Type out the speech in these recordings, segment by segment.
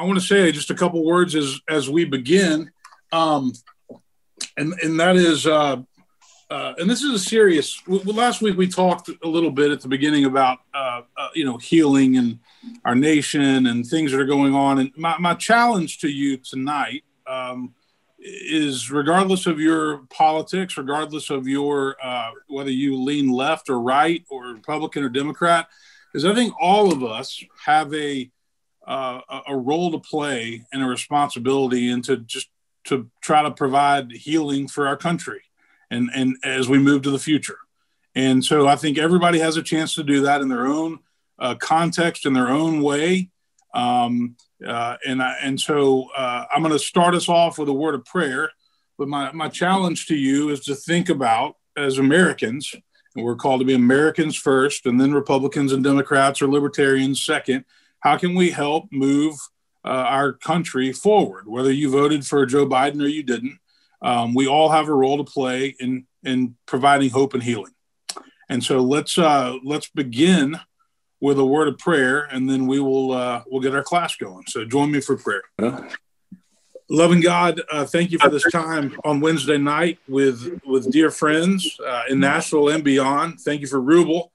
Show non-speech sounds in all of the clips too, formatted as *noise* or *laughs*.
I want to say just a couple words as as we begin, um, and and that is, uh, uh, and this is a serious. Well, last week we talked a little bit at the beginning about uh, uh, you know healing and our nation and things that are going on. And my my challenge to you tonight. Um, is regardless of your politics, regardless of your uh, whether you lean left or right or Republican or Democrat, is I think all of us have a uh, a role to play and a responsibility into just to try to provide healing for our country and and as we move to the future. And so I think everybody has a chance to do that in their own uh, context, in their own way. Um, uh, and I, and so uh, I'm going to start us off with a word of prayer. But my, my challenge to you is to think about as Americans, and we're called to be Americans first, and then Republicans and Democrats or Libertarians second. How can we help move uh, our country forward? Whether you voted for Joe Biden or you didn't, um, we all have a role to play in in providing hope and healing. And so let's uh, let's begin with a word of prayer, and then we will uh, we'll get our class going. So join me for prayer. Yeah. Loving God, uh, thank you for this time on Wednesday night with with dear friends uh, in Nashville and beyond. Thank you for Rubel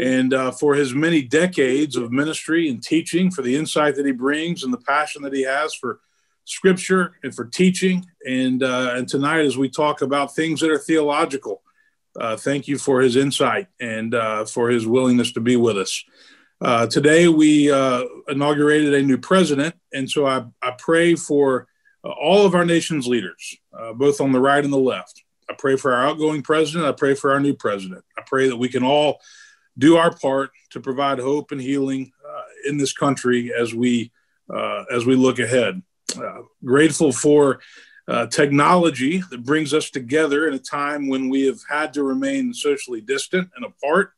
and uh, for his many decades of ministry and teaching, for the insight that he brings and the passion that he has for Scripture and for teaching. And uh, and tonight, as we talk about things that are theological, uh, thank you for his insight and uh, for his willingness to be with us. Uh, today, we uh, inaugurated a new president, and so I, I pray for all of our nation's leaders, both on the right and the left. I pray for our outgoing president. I pray for our new president. I pray that we can all do our part to provide hope and healing in this country as we as we look ahead. grateful for uh, technology that brings us together in a time when we have had to remain socially distant and apart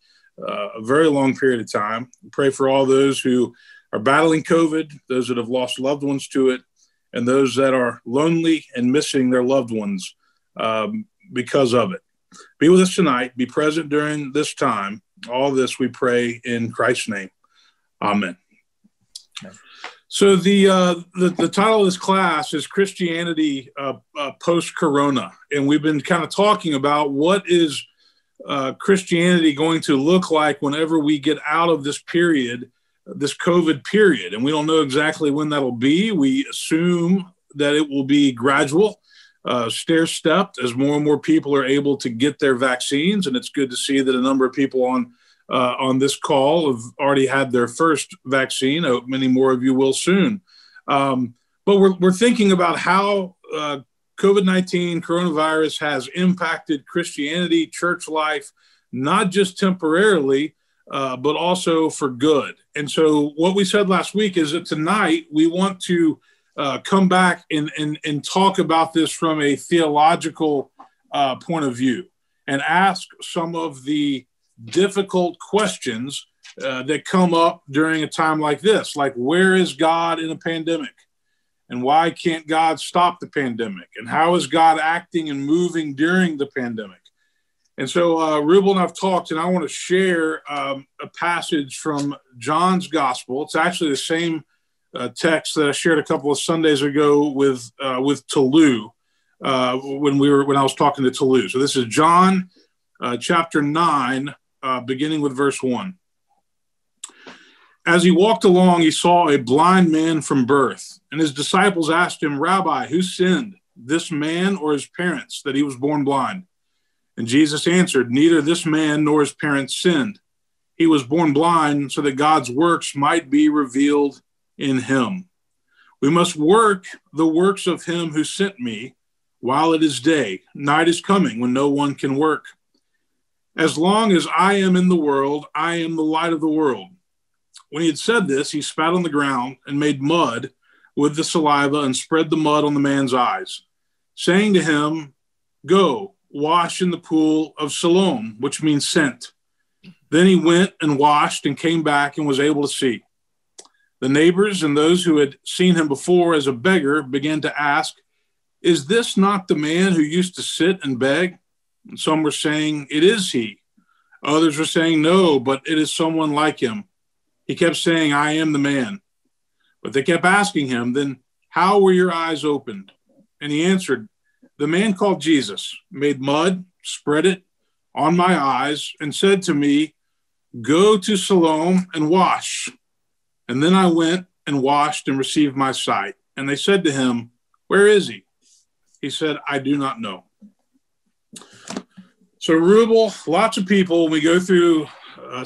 uh, a very long period of time. Pray for all those who are battling COVID, those that have lost loved ones to it, and those that are lonely and missing their loved ones um, because of it. Be with us tonight. Be present during this time. All this we pray in Christ's name. Amen. So the, uh, the, the title of this class is Christianity uh, uh, post Corona, and we've been kind of talking about what is uh, Christianity going to look like whenever we get out of this period, this COVID period, and we don't know exactly when that'll be. We assume that it will be gradual, uh, stair stepped, as more and more people are able to get their vaccines, and it's good to see that a number of people on uh, on this call have already had their first vaccine. Hope many more of you will soon. Um, but we're, we're thinking about how uh, COVID 19 coronavirus has impacted Christianity, church life, not just temporarily, uh, but also for good. And so, what we said last week is that tonight we want to uh, come back and, and, and talk about this from a theological uh, point of view and ask some of the difficult questions uh, that come up during a time like this, like where is God in a pandemic? And why can't God stop the pandemic? And how is God acting and moving during the pandemic? And so uh, Rubel and I've talked, and I want to share um, a passage from John's Gospel. It's actually the same uh, text that I shared a couple of Sundays ago with uh, with Tolu uh, when we were when I was talking to Tolu. So this is John uh, chapter nine, uh, beginning with verse 1. As he walked along, he saw a blind man from birth, and his disciples asked him, Rabbi, who sinned, this man or his parents, that he was born blind? And Jesus answered, Neither this man nor his parents sinned. He was born blind so that God's works might be revealed in him. We must work the works of him who sent me while it is day. Night is coming when no one can work. As long as I am in the world, I am the light of the world. When he had said this, he spat on the ground and made mud with the saliva and spread the mud on the man's eyes, saying to him, Go, wash in the pool of Siloam, which means sent. Then he went and washed and came back and was able to see. The neighbors and those who had seen him before as a beggar began to ask, Is this not the man who used to sit and beg? And some were saying, It is he. Others were saying, No, but it is someone like him. He kept saying, I am the man. But they kept asking him, Then how were your eyes opened? And he answered, The man called Jesus made mud, spread it on my eyes, and said to me, Go to Siloam and wash. And then I went and washed and received my sight. And they said to him, Where is he? He said, I do not know. So, Rubel, lots of people, when we go through uh,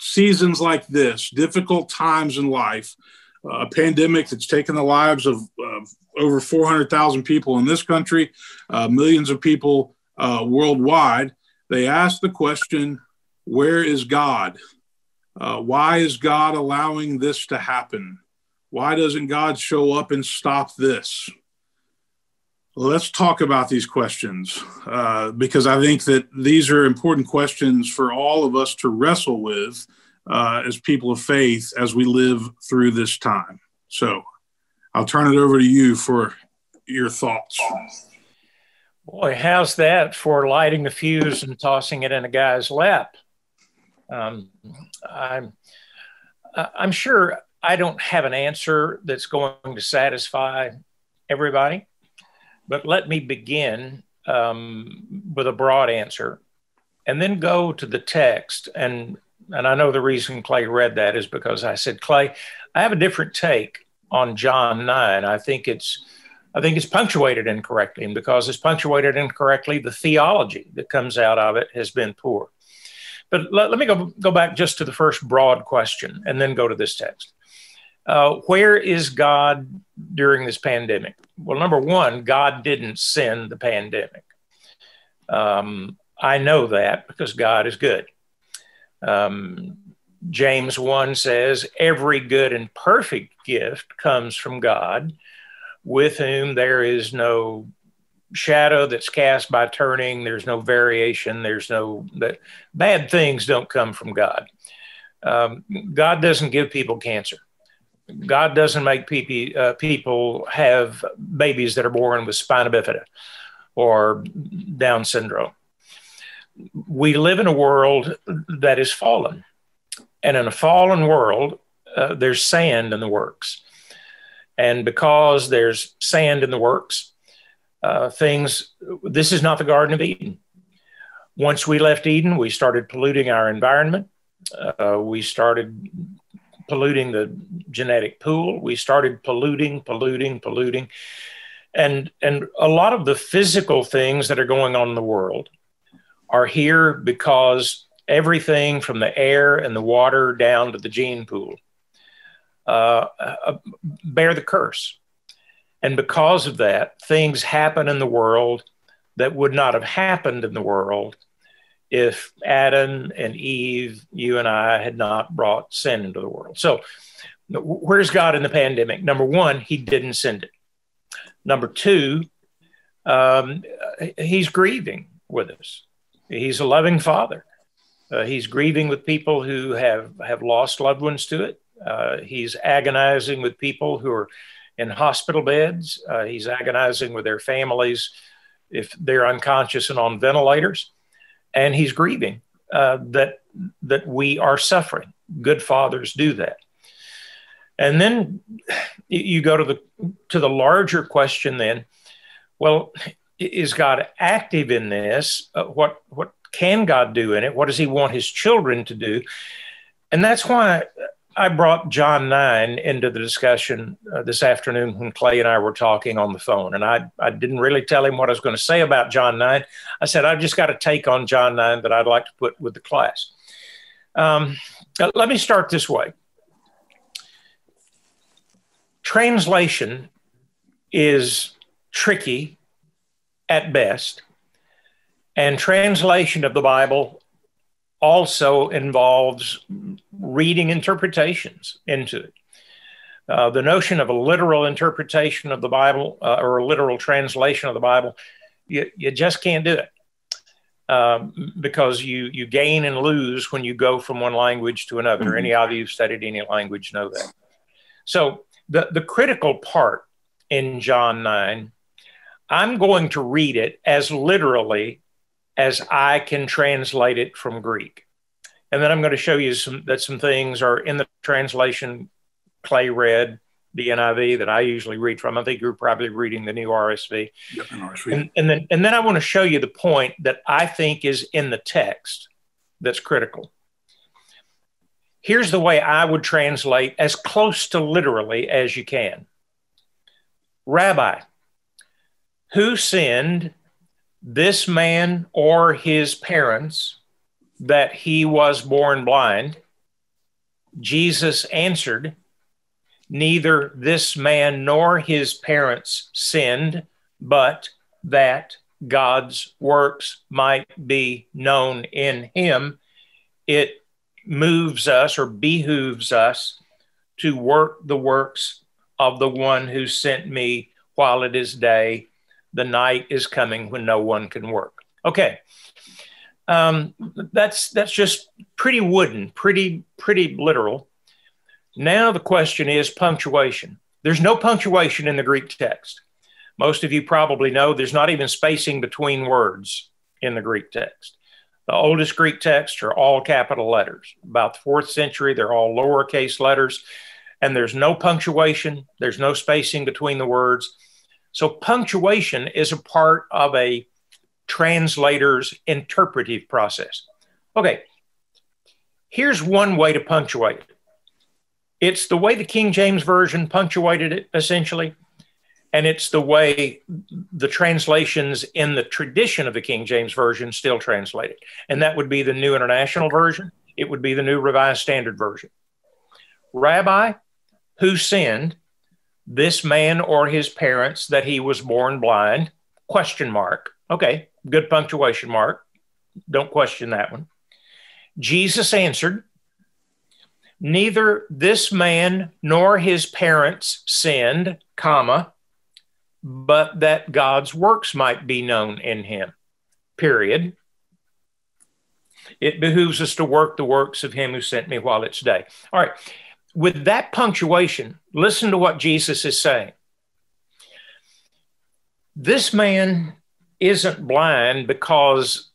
seasons like this, difficult times in life, uh, a pandemic that's taken the lives of uh, over 400,000 people in this country, uh, millions of people uh, worldwide, they ask the question, Where is God? Uh, why is God allowing this to happen? Why doesn't God show up and stop this? Let's talk about these questions uh, because I think that these are important questions for all of us to wrestle with uh, as people of faith as we live through this time. So I'll turn it over to you for your thoughts. Boy, how's that for lighting the fuse and tossing it in a guy's lap? Um, I'm, I'm sure I don't have an answer that's going to satisfy everybody, but let me begin um, with a broad answer and then go to the text. And, and I know the reason Clay read that is because I said, Clay, I have a different take on John 9. I think it's I think it's punctuated incorrectly. And because it's punctuated incorrectly, the theology that comes out of it has been poor. But let, let me go, go back just to the first broad question and then go to this text. Uh, where is God during this pandemic? Well, number one, God didn't send the pandemic. Um, I know that because God is good. Um, James 1 says, Every good and perfect gift comes from God, with whom there is no shadow that's cast by turning, there's no variation, there's no that bad things don't come from God. Um, God doesn't give people cancer. God doesn't make people, uh, people have babies that are born with spina bifida or Down syndrome. We live in a world that is fallen. And in a fallen world, uh, there's sand in the works. And because there's sand in the works, uh, things, this is not the Garden of Eden. Once we left Eden, we started polluting our environment. Uh, we started polluting the genetic pool. We started polluting, polluting, polluting. And, and a lot of the physical things that are going on in the world are here because everything from the air and the water down to the gene pool uh, uh, bear the curse. And because of that, things happen in the world that would not have happened in the world if Adam and Eve, you and I, had not brought sin into the world. So, where's God in the pandemic? Number one, He didn't send it. Number two, um, He's grieving with us. He's a loving Father. Uh, he's grieving with people who have have lost loved ones to it. Uh, he's agonizing with people who are in hospital beds. Uh, he's agonizing with their families if they're unconscious and on ventilators and he's grieving uh, that that we are suffering. Good fathers do that. And then you go to the to the larger question. Then, well, is God active in this? Uh, what what can God do in it? What does He want His children to do? And that's why I brought John 9 into the discussion uh, this afternoon when Clay and I were talking on the phone. And I, I didn't really tell him what I was going to say about John 9. I said, I've just got a take on John 9 that I'd like to put with the class. Um, uh, let me start this way translation is tricky at best, and translation of the Bible also involves reading interpretations into it. Uh, the notion of a literal interpretation of the Bible uh, or a literal translation of the Bible, you, you just can't do it um, because you, you gain and lose when you go from one language to another. Mm-hmm. Any of you who've studied any language know that. So, the, the critical part in John 9, I'm going to read it as literally as I can translate it from Greek. And then I'm going to show you some that some things are in the translation Clay read the NIV that I usually read from. I think you're probably reading the new RSV. Yep, RSV. And, and then and then I want to show you the point that I think is in the text that's critical. Here's the way I would translate as close to literally as you can. Rabbi, who sinned this man or his parents that he was born blind? Jesus answered, Neither this man nor his parents sinned, but that God's works might be known in him. It moves us or behooves us to work the works of the one who sent me while it is day. The night is coming when no one can work. Okay. Um, that's that's just pretty wooden, pretty pretty literal. Now the question is punctuation. There's no punctuation in the Greek text. Most of you probably know there's not even spacing between words in the Greek text. The oldest Greek texts are all capital letters. About the fourth century, they're all lowercase letters, and there's no punctuation, there's no spacing between the words. So, punctuation is a part of a translator's interpretive process. Okay, here's one way to punctuate it it's the way the King James Version punctuated it, essentially, and it's the way the translations in the tradition of the King James Version still translate it. And that would be the New International Version, it would be the New Revised Standard Version. Rabbi, who sinned, this man or his parents that he was born blind? Question mark. Okay, good punctuation mark. Don't question that one. Jesus answered, Neither this man nor his parents sinned, comma, but that God's works might be known in him. Period. It behooves us to work the works of him who sent me while it's day. All right. With that punctuation, listen to what Jesus is saying. This man isn't blind because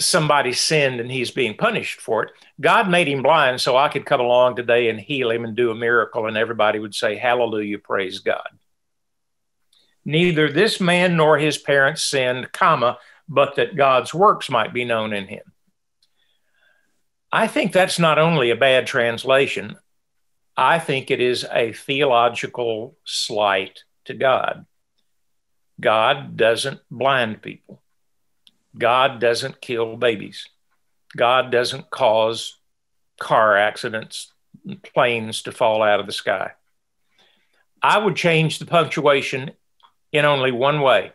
somebody sinned and he's being punished for it. God made him blind so I could come along today and heal him and do a miracle, and everybody would say, Hallelujah, praise God. Neither this man nor his parents sinned, comma, but that God's works might be known in him. I think that's not only a bad translation, I think it is a theological slight to God. God doesn't blind people. God doesn't kill babies. God doesn't cause car accidents, planes to fall out of the sky. I would change the punctuation in only one way.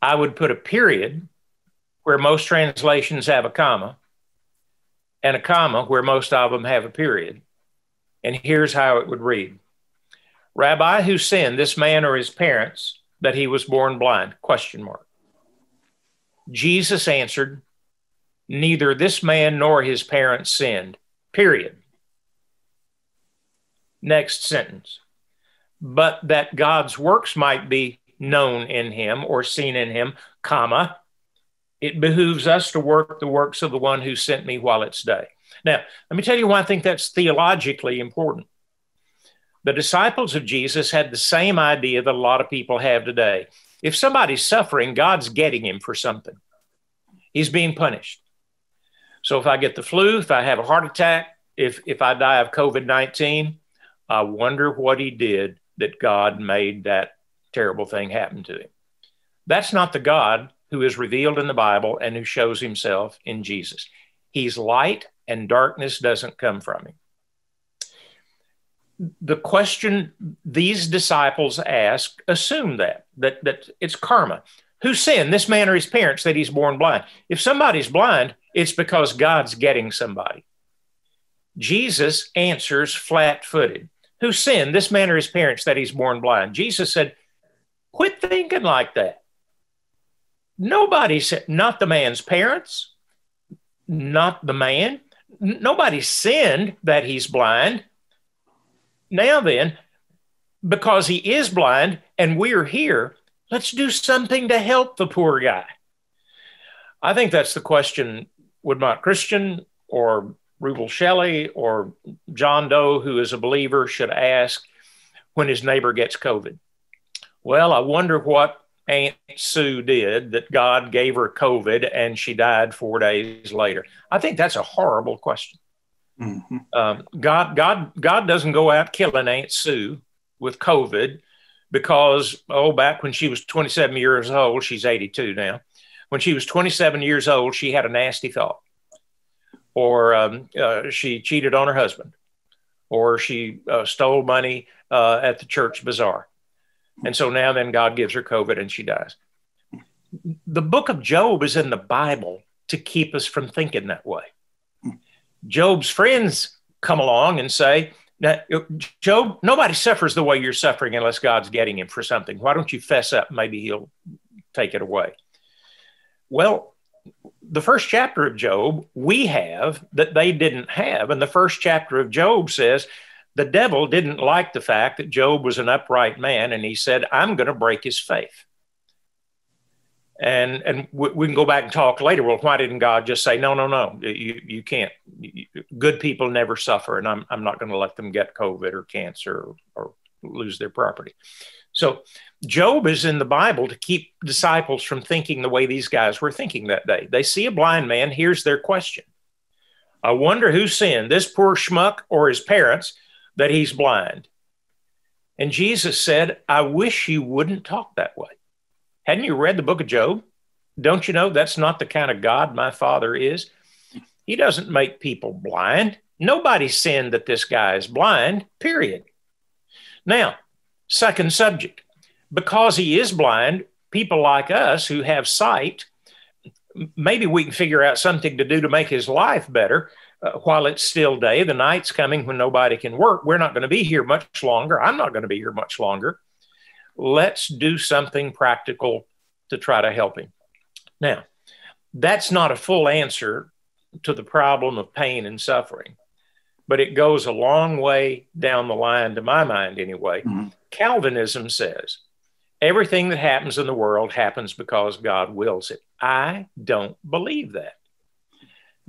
I would put a period where most translations have a comma and a comma where most of them have a period. And here's how it would read Rabbi who sinned, this man or his parents, that he was born blind? Question mark. Jesus answered, Neither this man nor his parents sinned. Period. Next sentence. But that God's works might be known in him or seen in him, comma, it behooves us to work the works of the one who sent me while it's day. Now, let me tell you why I think that's theologically important. The disciples of Jesus had the same idea that a lot of people have today. If somebody's suffering, God's getting him for something. He's being punished. So if I get the flu, if I have a heart attack, if if I die of COVID 19, I wonder what he did that God made that terrible thing happen to him. That's not the God who is revealed in the Bible and who shows himself in Jesus. He's light and darkness doesn't come from him. The question these disciples ask assume that, that, that it's karma. Who sinned, this man or his parents, that he's born blind? If somebody's blind, it's because God's getting somebody. Jesus answers flat footed. Who sinned, this man or his parents, that he's born blind? Jesus said, Quit thinking like that. Nobody said, not the man's parents, not the man. Nobody sinned that he's blind. Now then, because he is blind and we're here, let's do something to help the poor guy. I think that's the question Woodmont Christian or Rubel Shelly or John Doe, who is a believer, should ask when his neighbor gets COVID. Well, I wonder what Aunt Sue did that God gave her COVID and she died four days later. I think that's a horrible question. Mm-hmm. Um, God, God, God doesn't go out killing Aunt Sue with COVID because oh, back when she was 27 years old, she's 82 now. When she was 27 years old, she had a nasty thought, or um, uh, she cheated on her husband, or she uh, stole money uh, at the church bazaar, and so now then God gives her COVID and she dies. The book of Job is in the Bible to keep us from thinking that way. Job's friends come along and say, now, Job, nobody suffers the way you're suffering unless God's getting him for something. Why don't you fess up? Maybe he'll take it away. Well, the first chapter of Job we have that they didn't have. And the first chapter of Job says the devil didn't like the fact that Job was an upright man, and he said, I'm going to break his faith and and we, can go back and talk later. Well, why didn't God just say no, no, no? You you can't. good people never suffer, and I'm I'm not going to let them get COVID or cancer or, or lose their property. So Job is in the Bible to keep disciples from thinking the way these guys were thinking that day. They see a blind man. Here's their question: I wonder who sinned, this poor schmuck or his parents, that he's blind. And Jesus said, I wish you wouldn't talk that way. Hadn't you read the book of Job? Don't you know that's not the kind of God my father is? He doesn't make people blind. Nobody sinned that this guy is blind, period. Now, second subject. Because he is blind, people like us who have sight, maybe we can figure out something to do to make his life better uh, while it's still day. The night's coming when nobody can work. We're not going to be here much longer. I'm not going to be here much longer let's do something practical to try to help him. Now, that's not a full answer to the problem of pain and suffering, but it goes a long way down the line, to my mind anyway. Mm-hmm. Calvinism says everything that happens in the world happens because God wills it. I don't believe that.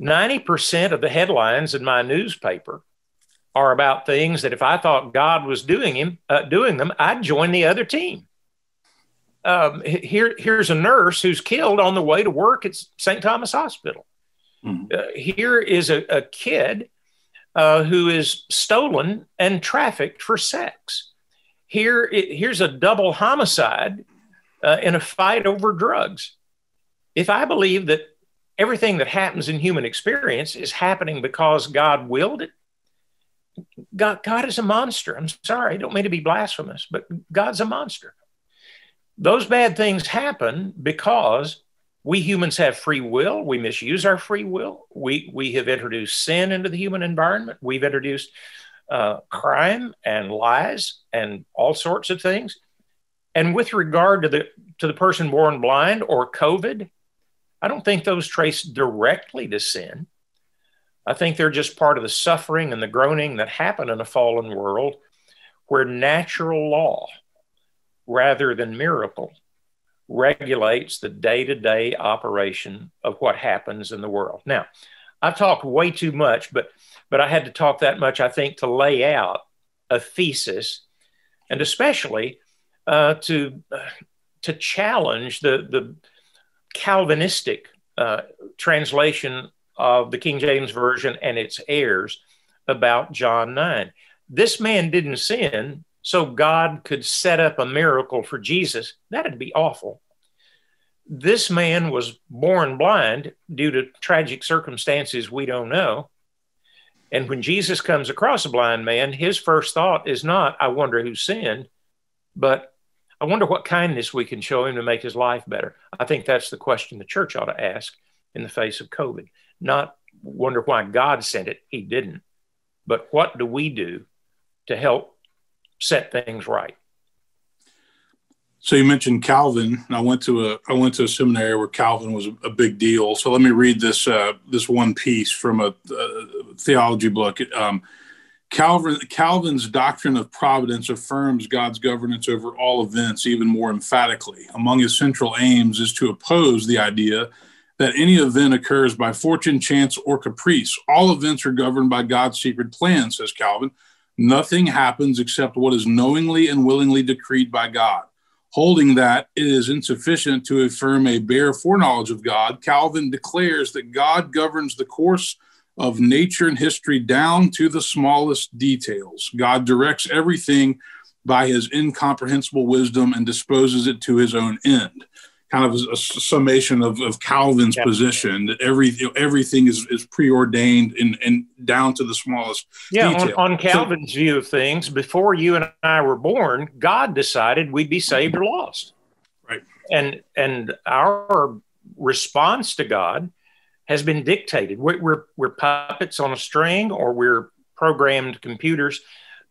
90% of the headlines in my newspaper are about things that if I thought God was doing him uh, doing them, I'd join the other team. Um, here, here's a nurse who's killed on the way to work at St. Thomas Hospital. Mm-hmm. Uh, here is a, a kid uh, who is stolen and trafficked for sex. Here, it, here's a double homicide uh, in a fight over drugs. If I believe that everything that happens in human experience is happening because God willed it, God, God is a monster. I'm sorry, I don't mean to be blasphemous, but God's a monster. Those bad things happen because we humans have free will. We misuse our free will. We, we have introduced sin into the human environment. We've introduced uh, crime and lies and all sorts of things. And with regard to the to the person born blind or COVID, I don't think those trace directly to sin. I think they're just part of the suffering and the groaning that happen in a fallen world where natural law, rather than miracle, regulates the day to day operation of what happens in the world. Now, I've talked way too much, but, but I had to talk that much, I think, to lay out a thesis and especially uh, to, uh, to challenge the, the Calvinistic uh, translation of the King James Version and its heirs about John 9. This man didn't sin, so God could set up a miracle for Jesus. That'd be awful. This man was born blind due to tragic circumstances we don't know. And when Jesus comes across a blind man, his first thought is not, I wonder who sinned, but I wonder what kindness we can show him to make his life better. I think that's the question the church ought to ask in the face of COVID not wonder why God sent it. He didn't. But what do we do to help set things right? So you mentioned Calvin. And I went to a I went to a seminary where Calvin was a, big deal. So let me read this uh, this one piece from a, a theology book. Um, Calvin Calvin's doctrine of providence affirms God's governance over all events even more emphatically. Among his central aims is to oppose the idea that any event occurs by fortune, chance, or caprice. All events are governed by God's secret plan, says Calvin. nothing happens except what is knowingly and willingly decreed by God. Holding that it is insufficient to affirm a bare foreknowledge of God, Calvin declares that God governs the course of nature and history down to the smallest details. God directs everything by his incomprehensible wisdom and disposes it to his own end. Kind of a, summation of, of Calvin's yeah. position that every everything is, is preordained and, and down to the smallest. Yeah, on, on, Calvin's so, view of things, before you and I were born, God decided we'd be saved or lost. Right. And and our response to God has been dictated. We're, we're, puppets on a string or we're programmed computers.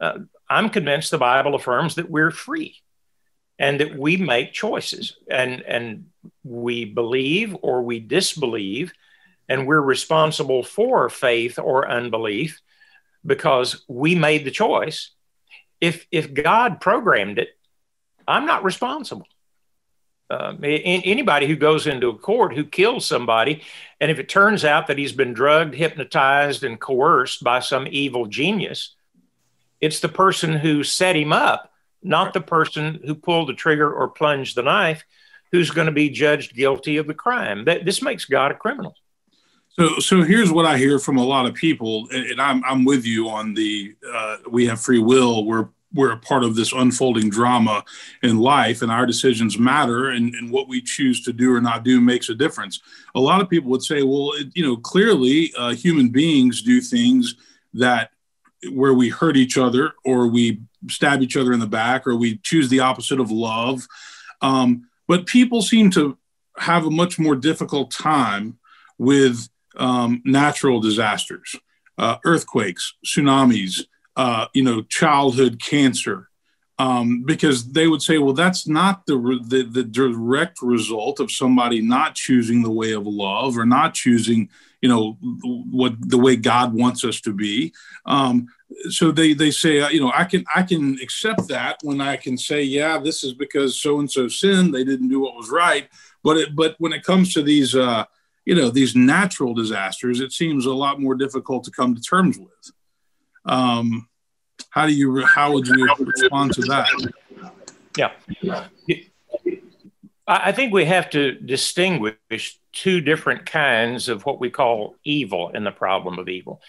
Uh, I'm convinced the Bible affirms that we're free and that we make choices and, and we believe or we disbelieve, and we're responsible for faith or unbelief because we made the choice. If, if God programmed it, I'm not responsible. Uh, anybody who goes into a court who kills somebody, and if it turns out that he's been drugged, hypnotized, and coerced by some evil genius, it's the person who set him up, not the person who pulled the trigger or plunged the knife, who's going to be judged guilty of the crime. That this makes God a criminal. So, so here's what I hear from a lot of people, and I'm I'm with you on the uh, we have free will. We're we're a part of this unfolding drama in life and our decisions matter and, and what we choose to do or not do makes a difference. A lot of people would say well it, you know clearly uh, human beings do things that where we hurt each other or we stab each other in the back or we choose the opposite of love. Um, but people seem to have a much more difficult time with um, natural disasters uh, earthquakes tsunamis uh, you know, childhood cancer, um, because they would say, well, that's not the, the, the direct result of somebody not choosing the way of love or not choosing, you know, what the way God wants us to be. Um, so they they say, uh, you know, I can I can accept that when I can say, yeah, this is because so and so sinned, they didn't do what was right. But it, but when it comes to these, uh, you know, these natural disasters, it seems a lot more difficult to come to terms with. Um, how do you how would you respond to that? Yeah, I think we have to distinguish two different kinds of what we call evil in the problem of evil,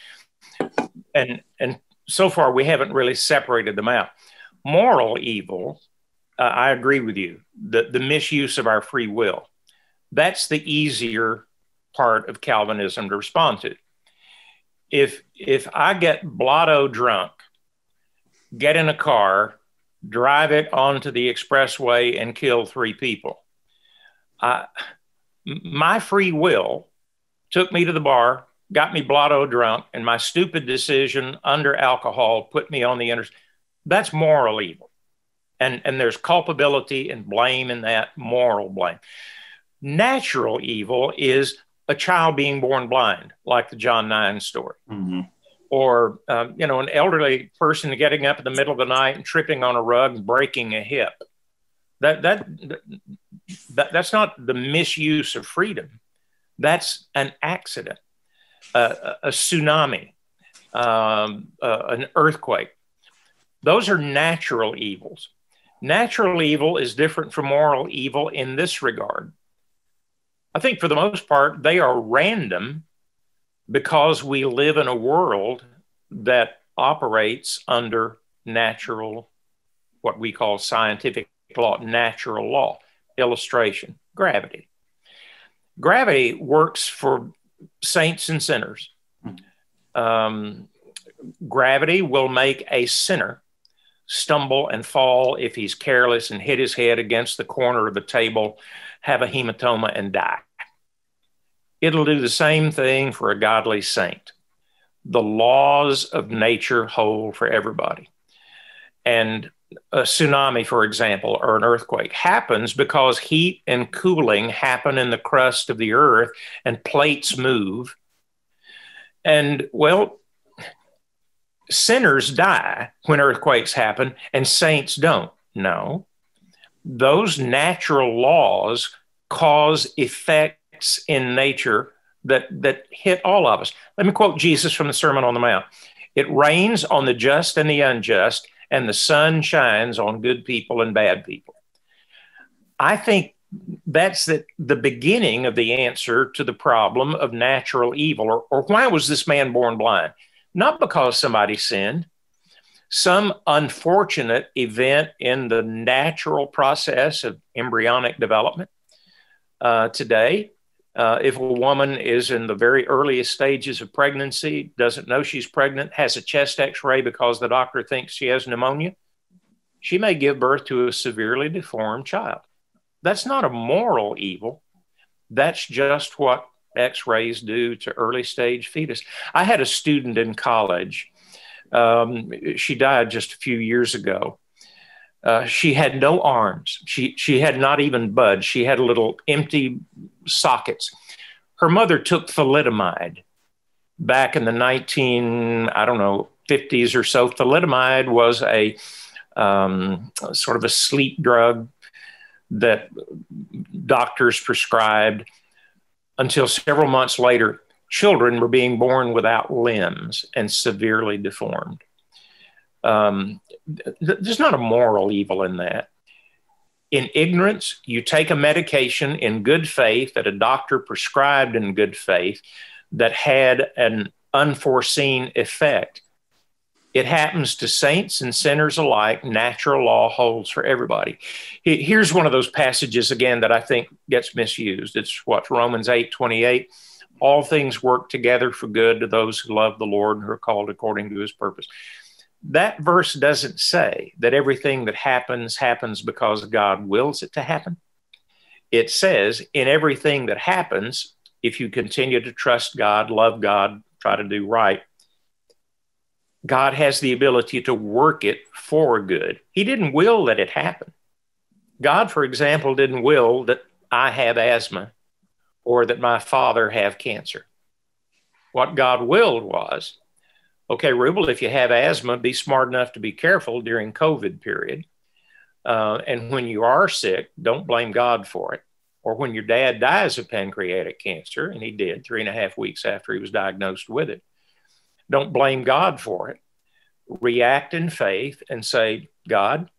and and so far we haven't really separated them out. Moral evil, uh, I agree with you. The the misuse of our free will, that's the easier part of Calvinism to respond to if if I get blotto drunk, get in a car, drive it onto the expressway, and kill three people, I, my free will took me to the bar, got me blotto drunk, and my stupid decision under alcohol put me on the inter. That's moral evil, and and there's culpability and blame in that moral blame. Natural evil is a child being born blind, like the John 9 story. Mm-hmm. Or, um, you know, an elderly person getting up in the middle of the night and tripping on a rug and breaking a hip. That, that, that, that's not the misuse of freedom. That's an accident, uh, a, tsunami, um, uh, an earthquake. Those are natural evils. Natural evil is different from moral evil in this regard I think for the most part, they are random because we live in a world that operates under natural, what we call scientific law, natural law, illustration, gravity. Gravity works for saints and sinners. Um, gravity will make a sinner stumble and fall if he's careless and hit his head against the corner of the table have a hematoma and die. It'll do the same thing for a godly saint. The laws of nature hold for everybody. And a tsunami, for example, or an earthquake happens because heat and cooling happen in the crust of the earth and plates move. And well, sinners die when earthquakes happen and saints don't. No, those natural laws cause effects in nature that that hit all of us. Let me quote Jesus from the Sermon on the Mount. It rains on the just and the unjust, and the sun shines on good people and bad people. I think that's the, the beginning of the answer to the problem of natural evil, or, or why was this man born blind? Not because somebody sinned, some unfortunate event in the natural process of embryonic development. Uh, today, uh, if a woman is in the very earliest stages of pregnancy, doesn't know she's pregnant, has a chest x ray because the doctor thinks she has pneumonia, she may give birth to a severely deformed child. That's not a moral evil. That's just what x rays do to early stage fetus. I had a student in college. Um, she died just a few years ago. Uh, she had no arms. She she had not even budged. She had little empty sockets. Her mother took thalidomide back in the 19 I don't know 50s or so. Thalidomide was a um, sort of a sleep drug that doctors prescribed until several months later. Children were being born without limbs and severely deformed. Um, th- there's not a moral evil in that. In ignorance, you take a medication in good faith that a doctor prescribed in good faith that had an unforeseen effect. It happens to saints and sinners alike. Natural law holds for everybody. Here's one of those passages again that I think gets misused. It's what Romans 8 28. All things work together for good to those who love the Lord and who are called according to his purpose that verse doesn't say that everything that happens happens because God wills it to happen. It says in everything that happens, if you continue to trust God, love God, try to do right, God has the ability to work it for good. He didn't will that it happen. God, for example, didn't will that I have asthma or that my father have cancer. What God willed was okay, Rubel, if you have asthma, be smart enough to be careful during COVID period. Uh, and when you are sick, don't blame God for it. Or when your dad dies of pancreatic cancer, and he did three and a half weeks after he was diagnosed with it, don't blame God for it. React in faith and say, God,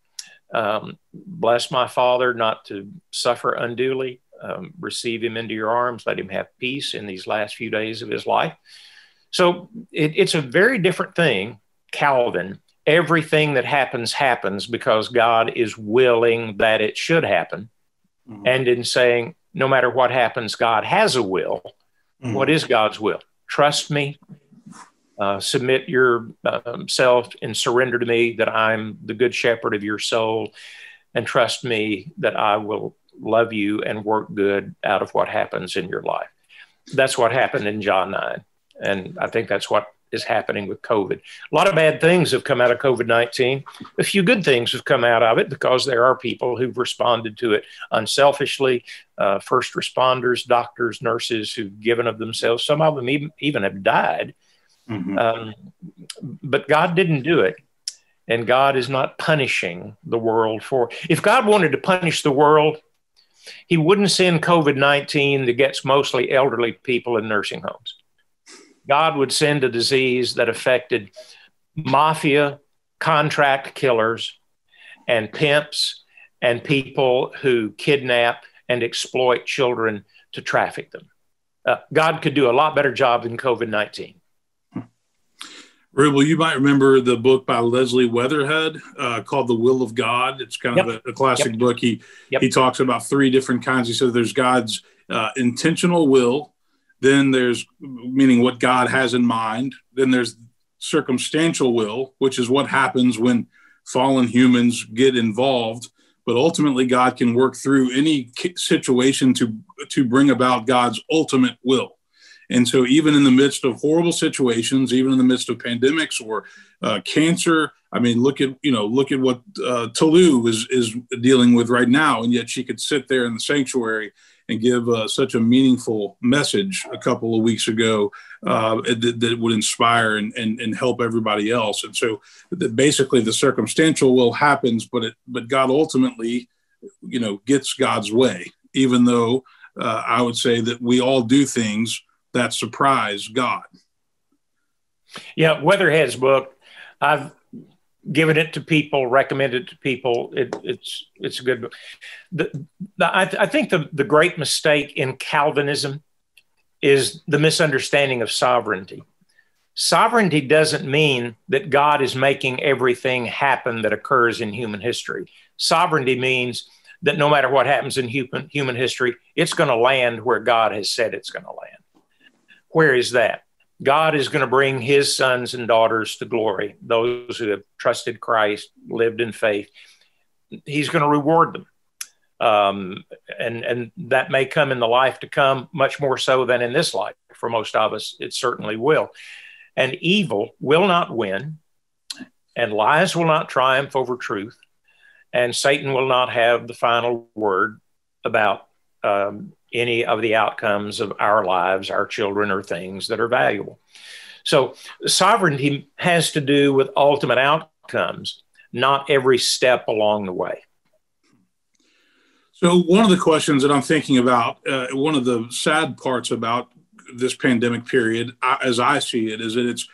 um, bless my father not to suffer unduly. Um, receive him into your arms. Let him have peace in these last few days of his life. So it, it's a very different thing, Calvin. Everything that happens happens because God is willing that it should happen. Mm-hmm. And in saying, no matter what happens, God has a will. Mm-hmm. What is God's will? Trust me, uh, submit yourself um, and surrender to me that I'm the good shepherd of your soul, and trust me that I will love you and work good out of what happens in your life. That's what happened in John 9. And I think that's what is happening with COVID. A lot of bad things have come out of COVID 19. A few good things have come out of it because there are people who've responded to it unselfishly uh, first responders, doctors, nurses who've given of themselves. Some of them even, even have died. Mm-hmm. Um, but God didn't do it. And God is not punishing the world for. If God wanted to punish the world, He wouldn't send COVID 19 that gets mostly elderly people in nursing homes. God would send a disease that affected mafia, contract killers, and pimps, and people who kidnap and exploit children to traffic them. Uh, God could do a lot better job than COVID 19. Rubel, you might remember the book by Leslie Weatherhead uh, called The Will of God. It's kind yep. of a, a classic yep. book. He yep. he talks about three different kinds. He says there's God's uh, intentional will, then there's meaning what God has in mind. Then there's circumstantial will, which is what happens when fallen humans get involved. But ultimately, God can work through any situation to to bring about God's ultimate will. And so, even in the midst of horrible situations, even in the midst of pandemics or uh, cancer, I mean, look at you know, look at what uh, is is dealing with right now, and yet she could sit there in the sanctuary and give uh, such a meaningful message a couple of weeks ago uh, that, that, would inspire and, and, and, help everybody else. And so basically the circumstantial will happens, but it, but God ultimately, you know, gets God's way, even though uh, I would say that we all do things that surprise God. Yeah, Weatherhead's book. I've given it to people, recommended it to people. It, it's it's a good book. The, the, I, I think the the great mistake in Calvinism is the misunderstanding of sovereignty. Sovereignty doesn't mean that God is making everything happen that occurs in human history. Sovereignty means that no matter what happens in human, human history, it's going to land where God has said it's going to land. Where is that? God is going to bring his sons and daughters to glory, those who have trusted Christ, lived in faith. He's going to reward them. Um, and, and that may come in the life to come, much more so than in this life. For most of us, it certainly will. And evil will not win, and lies will not triumph over truth, and Satan will not have the final word about um, any of the outcomes of our lives, our children, or things that are valuable. So, sovereignty has to do with ultimate outcomes, not every step along the way. So, one of the questions that I'm thinking about, uh, one of the sad parts about this pandemic period, as I see it, is that it's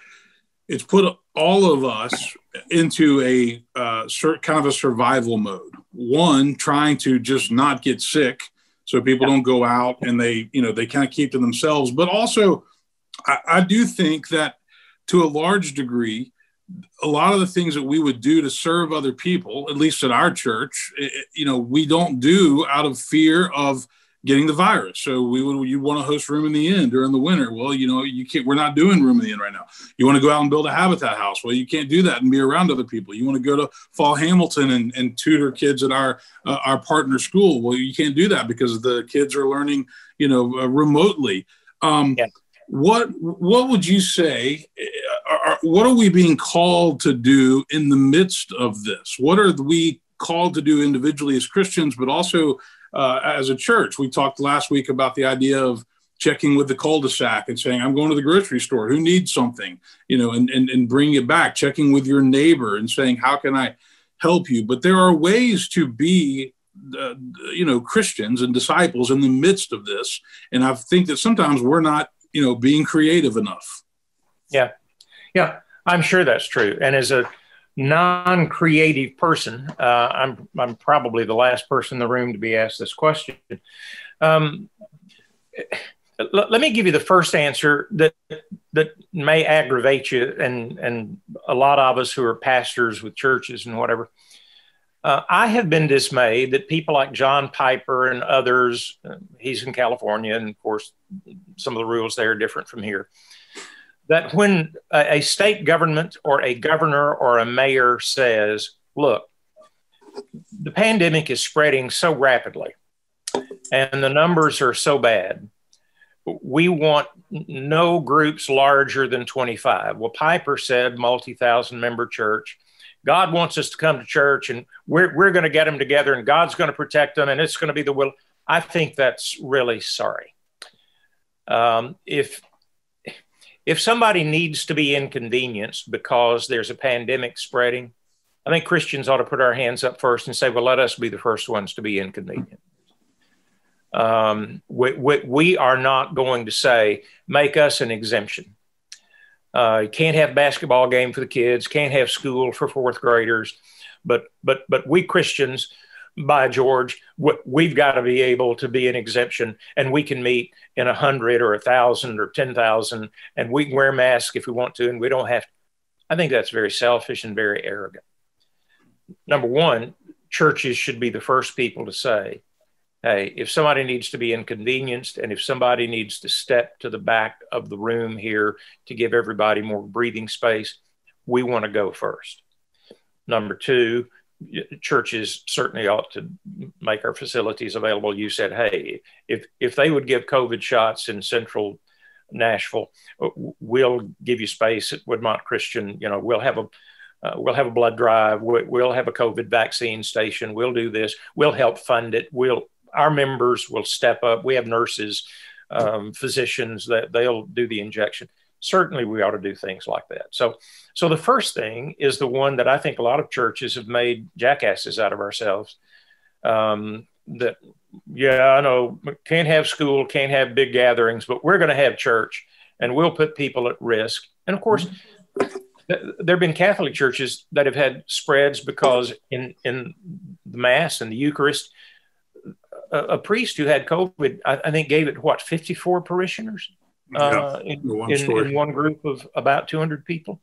it's put all of us into a uh, kind of a survival mode. One, trying to just not get sick, so people don't go out and they you know they kind of keep to themselves. But also, I, I do think that to a large degree, a lot of the things that we would do to serve other people, at least at our church, you know, we don't do out of fear of getting the virus. So we would you want to host room in the inn during the winter. Well, you know, you can't we're not doing room in the inn right now. You want to go out and build a habitat house. Well, you can't do that and be around other people. You want to go to Fall Hamilton and, and tutor kids at our uh, our partner school. Well, you can't do that because the kids are learning, you know, uh, remotely. Um, yeah. What what would you say? Uh, are, are, what are we being called to do in the midst of this? What are we called to do individually as Christians, but also uh, as a church. We talked last week about the idea of checking with the cul-de-sac and saying, I'm going to the grocery store. Who needs something? You know, and, and, and bringing it back, checking with your neighbor and saying, how can I help you? But there are ways to be, uh, you know, Christians and disciples in the midst of this. And I think that sometimes we're not, you know, being creative enough. Yeah. Yeah. I'm sure that's true. And as a, non-creative person, uh, I'm I'm probably the last person in the room to be asked this question. Um, l- let me give you the first answer that that may aggravate you, and and a lot of us who are pastors with churches and whatever. Uh, I have been dismayed that people like John Piper and others, uh, he's in California, and of course, some of the rules there are different from here that when a, state government or a governor or a mayor says, look, the pandemic is spreading so rapidly and the numbers are so bad, we want no groups larger than 25. Well, Piper said multi thousand member church. God wants us to come to church and we're, we're going to get them together and God's going to protect them and it's going to be the will. I think that's really sorry. Um, if if somebody needs to be inconvenienced because there's a pandemic spreading, I think Christians ought to put our hands up first and say, well, let us be the first ones to be inconvenienced. Um, we, we, we, are not going to say, make us an exemption. Uh, can't have basketball game for the kids, can't have school for fourth graders, but but but we Christians by George, we've got to be able to be an exemption, and we can meet in a hundred or a thousand or ten thousand, and we can wear masks if we want to, and we don't have. To. I think that's very selfish and very arrogant. Number one, churches should be the first people to say, "Hey, if somebody needs to be inconvenienced, and if somebody needs to step to the back of the room here to give everybody more breathing space, we want to go first. Number two, churches certainly ought to make our facilities available. You said, hey, if if they would give COVID shots in central Nashville, we'll give you space at Woodmont Christian. You know, we'll have a uh, we'll have a blood drive. We'll have a COVID vaccine station. We'll do this. We'll help fund it. We'll our members will step up. We have nurses, um, physicians that they'll do the injection certainly we ought to do things like that. So, so the first thing is the one that I think a lot of churches have made jackasses out of ourselves. Um, that, yeah, I know, can't have school, can't have big gatherings, but we're going to have church. and we'll put people at risk. And of course, there have been Catholic churches that have had spreads because in in the Mass and the Eucharist, a, a priest who had COVID, I, I, think, gave it what fifty four parishioners uh, in, one in, in, one group of about two hundred people.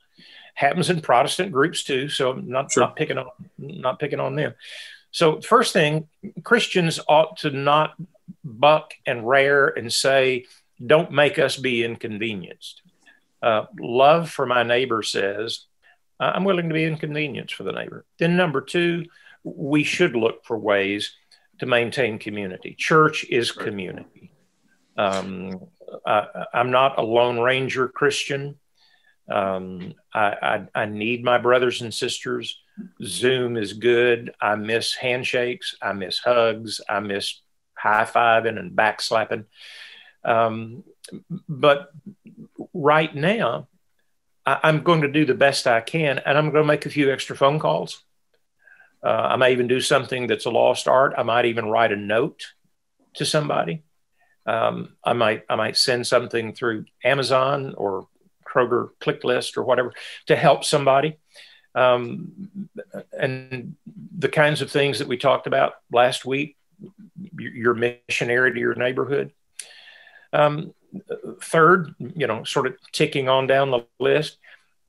Happens in Protestant groups too, so I'm not sure. not picking on not picking on them. So first thing, Christians ought to not buck and rear and say, "Don't make us be inconvenienced." Uh, love for my neighbor says, I'm willing to be inconvenienced for the neighbor. Then, number two, we should look for ways to maintain community. Church is community. Um, I, am not a Lone Ranger Christian. Um, I, I, I, need my brothers and sisters. Zoom is good. I miss handshakes. I miss hugs. I miss high fiving and backslapping. Um, but right now, I, am going to do the best I can, and I'm going to make a few extra phone calls. Uh, I may even do something that's a lost art. I might even write a note to somebody. Um, I might I might send something through Amazon or Kroger ClickList or whatever to help somebody. Um, and the kinds of things that we talked about last week, your missionary to your neighborhood. Um, third, you know, sort of ticking on down the list,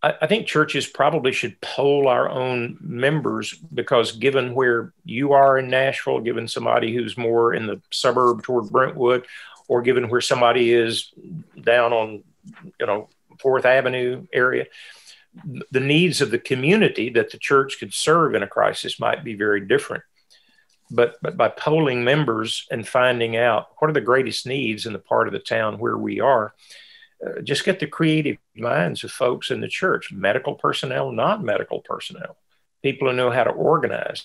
I, I, think churches probably should poll our own members because given where you are in Nashville, given somebody who's more in the suburb toward Brentwood, or given where somebody is down on, you know, Fourth Avenue area, the needs of the community that the church could serve in a crisis might be very different. But but by polling members and finding out what are the greatest needs in the part of the town where we are uh, just get the creative minds of folks in the church medical personnel non-medical personnel people who know how to organize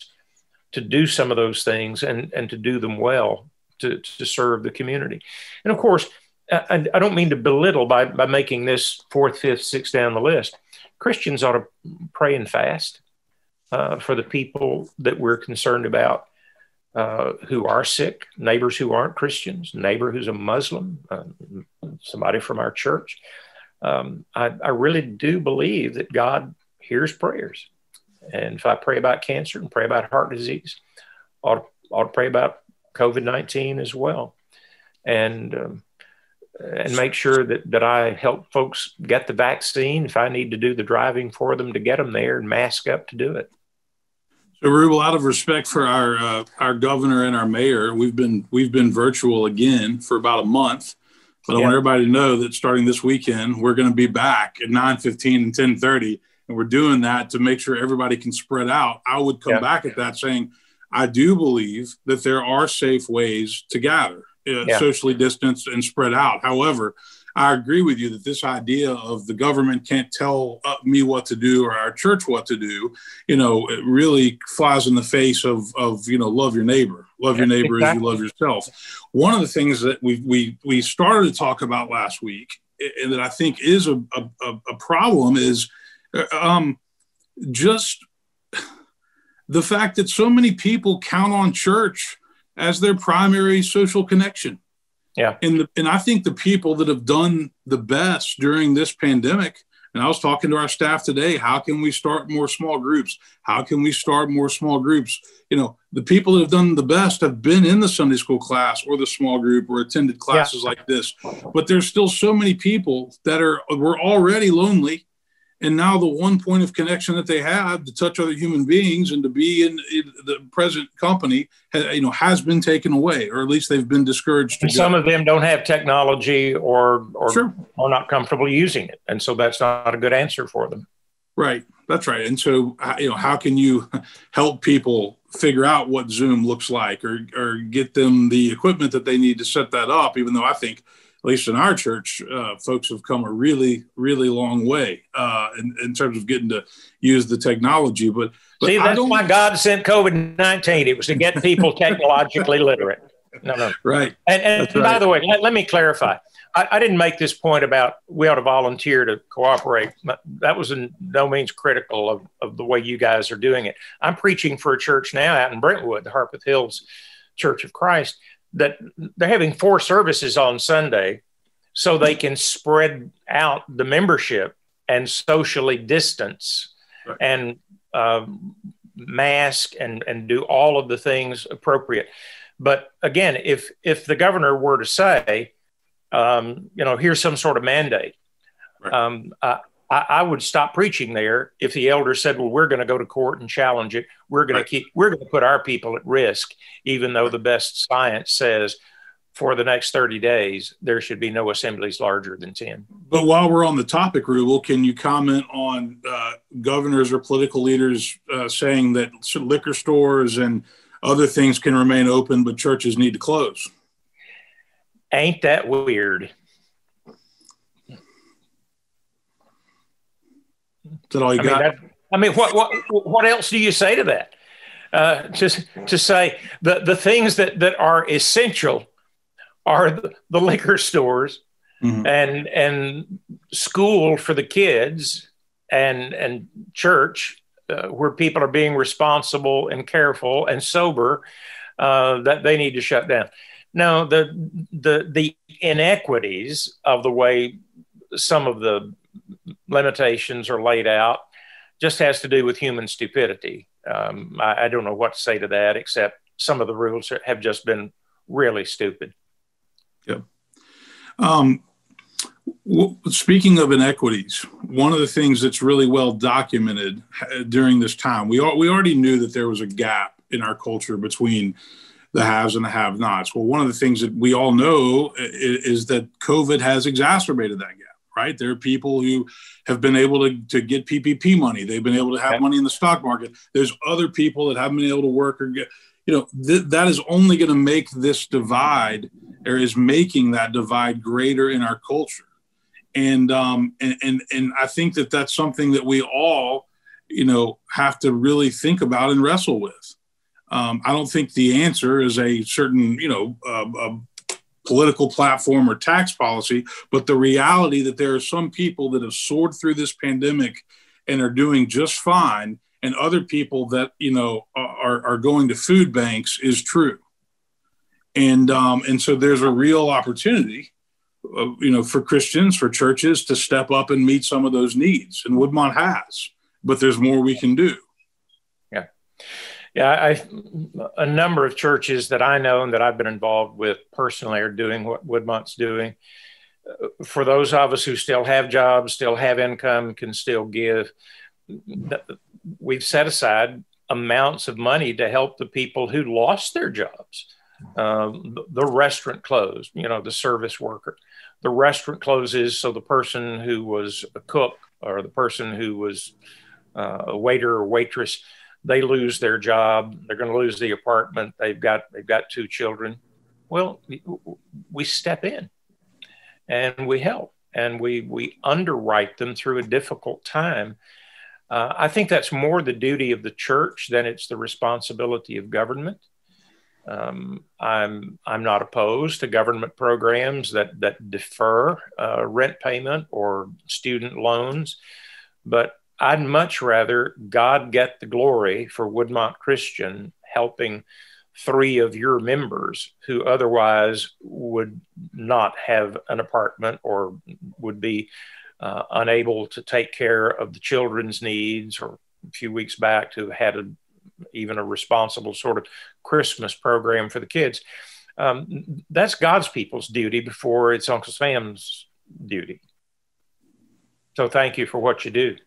to do some of those things and and to do them well to, to serve the community. And of course I, I don't mean to belittle by, by making this fourth fifth sixth down the list. Christians ought to pray and fast uh, for the people that we're concerned about uh, who are sick, neighbors who aren't Christians, neighbor who's a Muslim, uh, somebody from our church. Um, I, I, really do believe that God hears prayers. And if I pray about cancer and pray about heart disease, I ought, ought to pray about COVID 19 as well. And um, and make sure that, that I help folks get the vaccine if I need to do the driving for them to get them there and mask up to do it. So, Rubel, out of respect for our uh, our governor and our mayor, we've been we've been virtual again for about a month. But yeah. I want everybody to know that starting this weekend, we're going to be back at 9:15 and 10:30, and we're doing that to make sure everybody can spread out. I would come yeah. back at that saying, I do believe that there are safe ways to gather, uh, yeah. socially distanced and spread out. However, I agree with you that this idea of the government can't tell uh, me what to do or our church what to do, you know, it really flies in the face of, of you know, love your neighbor, love your neighbor exactly. as you love yourself. One of the things that we, we, we started to talk about last week and that I think is a, a, a problem is uh, um, just *sighs* the fact that so many people count on church as their primary social connection. Yeah. And the, and I think the people that have done the best during this pandemic, and I was talking to our staff today, how can we start more small groups? How can we start more small groups? You know, the people that have done the best have been in the Sunday school class or the small group or attended classes yeah. like this. But there's still so many people that are were already lonely and now the one point of connection that they have to touch other human beings and to be in, in the present company you know has been taken away or at least they've been discouraged some of them don't have technology or or sure. are not comfortable using it. And so that's not a good answer for them. Right. That's right. And so you know how can you help people figure out what zoom looks like or or get them the equipment that they need to set that up even though i think at least in our church, uh, folks have come a really, really long way uh, in, in, terms of getting to use the technology. But, but see, that's why God sent COVID nineteen. It was to get people *laughs* technologically literate. No, no, right. And, and by right. the way, let, let me clarify. I, I, didn't make this point about we ought to volunteer to cooperate. That was in no means critical of, of the way you guys are doing it. I'm preaching for a church now out in Brentwood, the Harpeth Hills Church of Christ that they're having four services on Sunday, so they can spread out the membership and socially distance right. and uh, mask and and do all of the things appropriate. But again, if if the governor were to say, um, you know, here's some sort of mandate, right. um, I, I, would stop preaching there if the elder said, "Well, we're going to go to court and challenge it. We're going right. to keep. We're going to put our people at risk, even though the best science says." For the next 30 days, there should be no assemblies larger than 10. But while we're on the topic, Rubel, can you comment on uh, governors or political leaders uh, saying that liquor stores and other things can remain open, but churches need to close? Ain't that weird? That all you I got? Mean, that, I mean, what, what, what else do you say to that? Uh, just to say the, the things that, that are essential are the, the liquor stores mm-hmm. and, and school for the kids and, and church uh, where people are being responsible and careful and sober uh, that they need to shut down. Now, the, the, the inequities of the way some of the limitations are laid out just has to do with human stupidity. Um, I, I, don't know what to say to that, except some of the rules have just been really stupid. Yeah. Um, w- speaking of inequities, one of the things that's really well documented uh, during this time, we, we already knew that there was a gap in our culture between the haves and the have nots. Well, one of the things that we all know is, is that COVID has exacerbated that gap right? There are people who have been able to, to get PPP money. They've been able to have money in the stock market. There's other people that haven't been able to work or get, you know, th- that is only going to make this divide or is making that divide greater in our culture. And, um, and, and, and I think that that's something that we all, you know, have to really think about and wrestle with. Um, I don't think the answer is a certain, you know, uh, political platform or tax policy, but the reality that there are some people that have soared through this pandemic and are doing just fine, and other people that you know are, are going to food banks is true. And um, and so there's a real opportunity, uh, you know, for Christians, for churches to step up and meet some of those needs, and Woodmont has, but there's more we can do. Yeah, I, a number of churches that I know and that I've been involved with personally are doing what Woodmont's doing. For those of us who still have jobs, still have income, can still give, we've set aside amounts of money to help the people who lost their jobs. Uh, the, restaurant closed, you know, the service worker. The restaurant closes, so the person who was a cook or the person who was uh, a waiter or waitress they lose their job they're going to lose the apartment they've got they've got two children. Well we step in and we help and we we underwrite them through a difficult time. Uh, i think that's more the duty of the church than it's the responsibility of government. Um, I'm I'm not opposed to government programs that that defer uh, rent payment or student loans, but I'd much rather God get the glory for Woodmont Christian helping three of your members who otherwise would not have an apartment or would be uh, unable to take care of the children's needs or a few weeks back to have had a, even a responsible sort of Christmas program for the kids. Um, that's God's people's duty before it's Uncle Sam's duty. So thank you for what you do.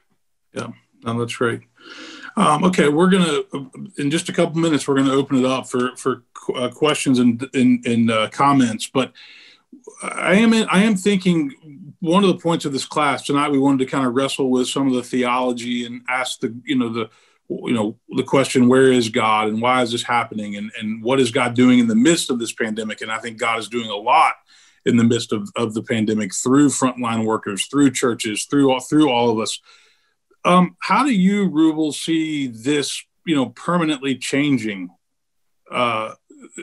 Yeah, no, that's great. Um, okay, we're gonna in just a couple minutes we're gonna open it up for for uh, questions and and, and uh, comments. But I am in, I am thinking one of the points of this class tonight we wanted to kind of wrestle with some of the theology and ask the you know the you know the question where is God and why is this happening and and what is God doing in the midst of this pandemic? And I think God is doing a lot in the midst of, of the pandemic through frontline workers, through churches, through through all of us um, how do you, Rubel, see this, you know, permanently changing, uh,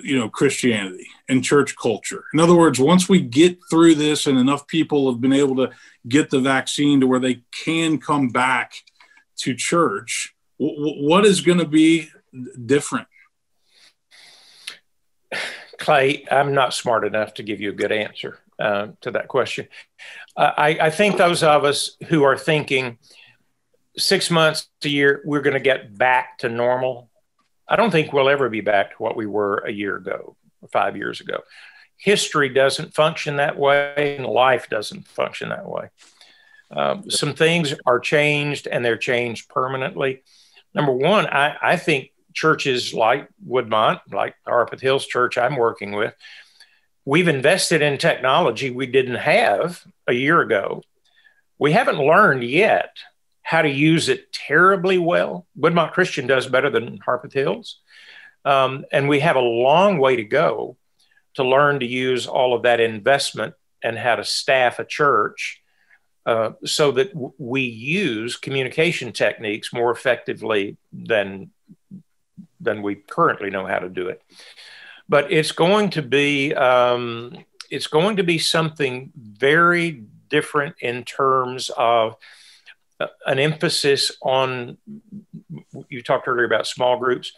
you know, Christianity and church culture? In other words, once we get through this and enough people have been able to get the vaccine to where they can come back to church, w- what is going to be different? Clay, I'm not smart enough to give you a good answer. uh, to that question. Uh, I, I think those of us who are thinking six months a year, we're going to get back to normal. I don't think we'll ever be back to what we were a year ago, five years ago. History doesn't function that way, and life doesn't function that way. Um, some things are changed, and they're changed permanently. Number one, I, I think churches like Woodmont, like Harpeth Hills Church I'm working with, we've invested in technology we didn't have a year ago. We haven't learned yet how to use it terribly well. Woodmont Christian does better than Harpeth Hills. Um, and we have a long way to go to learn to use all of that investment and how to staff a church uh, so that w- we use communication techniques more effectively than than we currently know how to do it. But it's going to be um, it's going to be something very different in terms of an emphasis on. You talked earlier about small groups.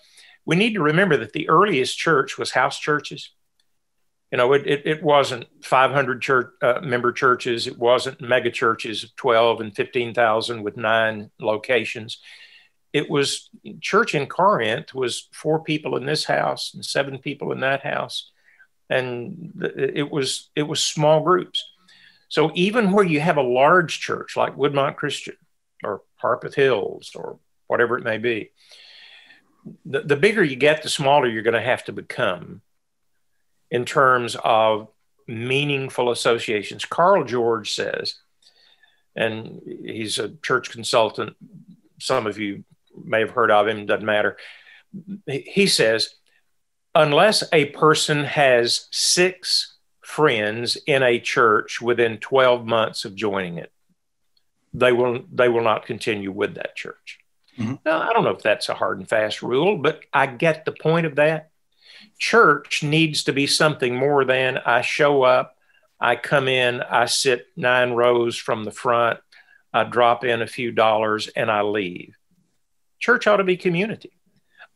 We need to remember that the earliest church was house churches. You know, it, it, it wasn't 500 church, uh, member churches. It wasn't mega churches of 12 and 15,000 with nine locations it was church in Corinth was four people in this house and seven people in that house, and it was it was small groups. So even where you have a large church like Woodmont Christian or Harpeth Hills or whatever it may be, the, the bigger you get, the smaller you're going to have to become in terms of meaningful associations. Carl George says, and he's a church consultant. Some of you may have heard of him, doesn't matter. He says, unless a person has six friends in a church within 12 months of joining it, they will they will not continue with that church. Mm-hmm. Now, I don't know if that's a hard and fast rule, but I get the point of that. Church needs to be something more than I show up, I come in, I sit nine rows from the front, I drop in a few dollars, and I leave. Church ought to be community.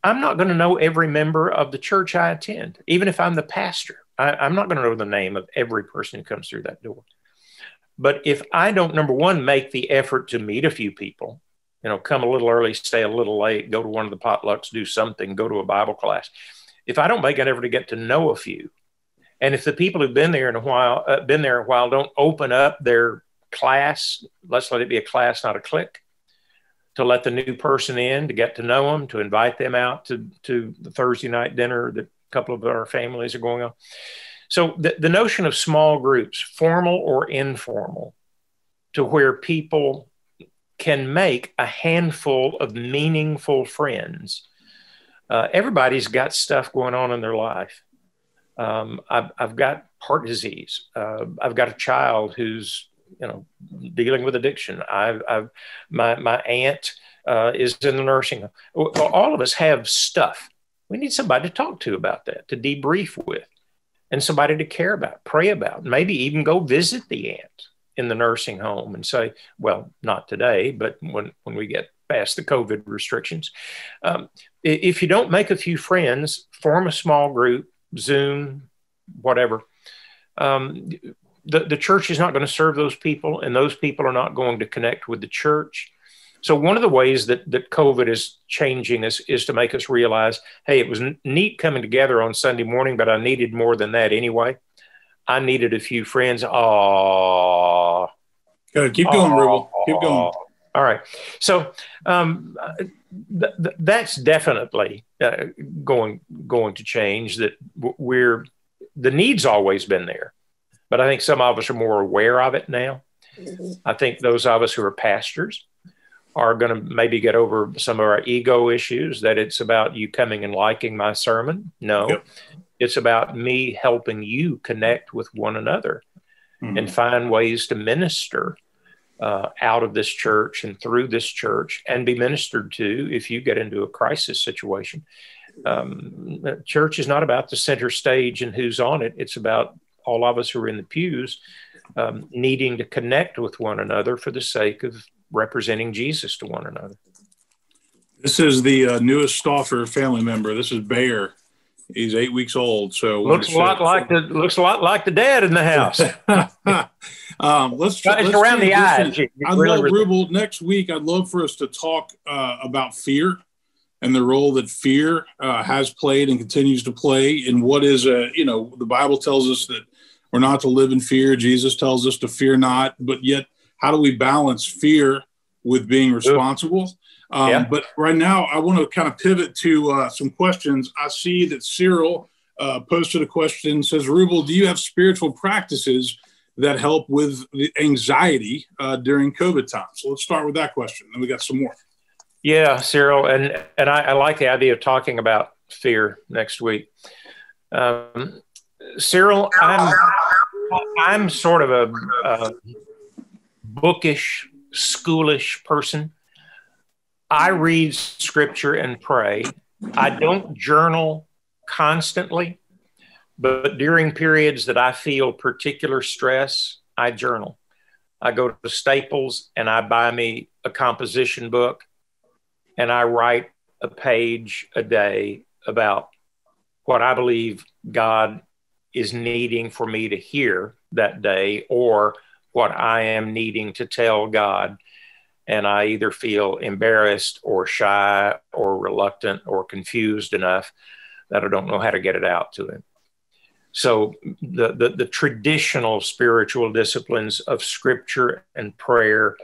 I'm not going to know every member of the church I attend, even if I'm the pastor. I, am not going to know the name of every person who comes through that door. But if I don't, number one, make the effort to meet a few people, you know, come a little early, stay a little late, go to one of the potlucks, do something, go to a Bible class. If I don't make an effort to get to know a few, and if the people who've been there in a while, uh, been there a while, don't open up their class, let's let it be a class, not a clique to let the new person in, to get to know them, to invite them out to, to the Thursday night dinner that a couple of our families are going on. So the, the notion of small groups, formal or informal, to where people can make a handful of meaningful friends. Uh, everybody's got stuff going on in their life. Um, I've, I've, got heart disease. Uh, I've got a child who's you know dealing with addiction. I've, I've my my aunt uh, is in the nursing home. All of us have stuff. We need somebody to talk to about that, to debrief with, and somebody to care about, pray about, maybe even go visit the aunt in the nursing home and say, well, not today, but when when we get past the COVID restrictions, um, if you don't make a few friends, form a small group, Zoom, whatever. Um, the, the church is not going to serve those people, and those people are not going to connect with the church. So one of the ways that, that COVID is changing is, is to make us realize, hey, it was neat coming together on Sunday morning, but I needed more than that anyway. I needed a few friends. Oh, Good. Keep going, Rubel. Keep going. All right. So um, th- th- that's definitely uh, going going to change. That we're the need's always been there. But I think some of us are more aware of it now. Mm-hmm. I think those of us who are pastors are going to maybe get over some of our ego issues that it's about you coming and liking my sermon. No, yep. it's about me helping you connect with one another mm-hmm. and find ways to minister uh, out of this church and through this church and be ministered to if you get into a crisis situation. Um, church is not about the center stage and who's on it, it's about all of us who are in the pews um, needing to connect with one another for the sake of representing Jesus to one another. This is the uh, newest Stauffer family member. This is Bayer. He's eight weeks old. So looks a lot like the looks a lot like the dad in the house. *laughs* um, let's, try, let's around the eyes. I really, love Rubel. Next week, I'd love for us to talk uh, about fear and the role that fear uh, has played and continues to play in what is a you know the Bible tells us that we're not to live in fear. Jesus tells us to fear not, but yet how do we balance fear with being responsible? Um, yeah. But right now, I want to kind of pivot to uh, some questions. I see that Cyril uh, posted a question says, Rubel, do you have spiritual practices that help with the anxiety uh, during COVID time? So let's start with that question. Then we got some more. Yeah, Cyril, and and I, I like the idea of talking about fear next week. Um, Cyril, I'm I'm sort of a, a bookish, schoolish person. I read scripture and pray. I don't journal constantly, but during periods that I feel particular stress, I journal. I go to Staples and I buy me a composition book and I write a page a day about what I believe God is needing for me to hear that day or what I am needing to tell God. And I either feel embarrassed or shy or reluctant or confused enough that I don't know how to get it out to Him. So, the, the, the traditional spiritual disciplines of scripture and prayer,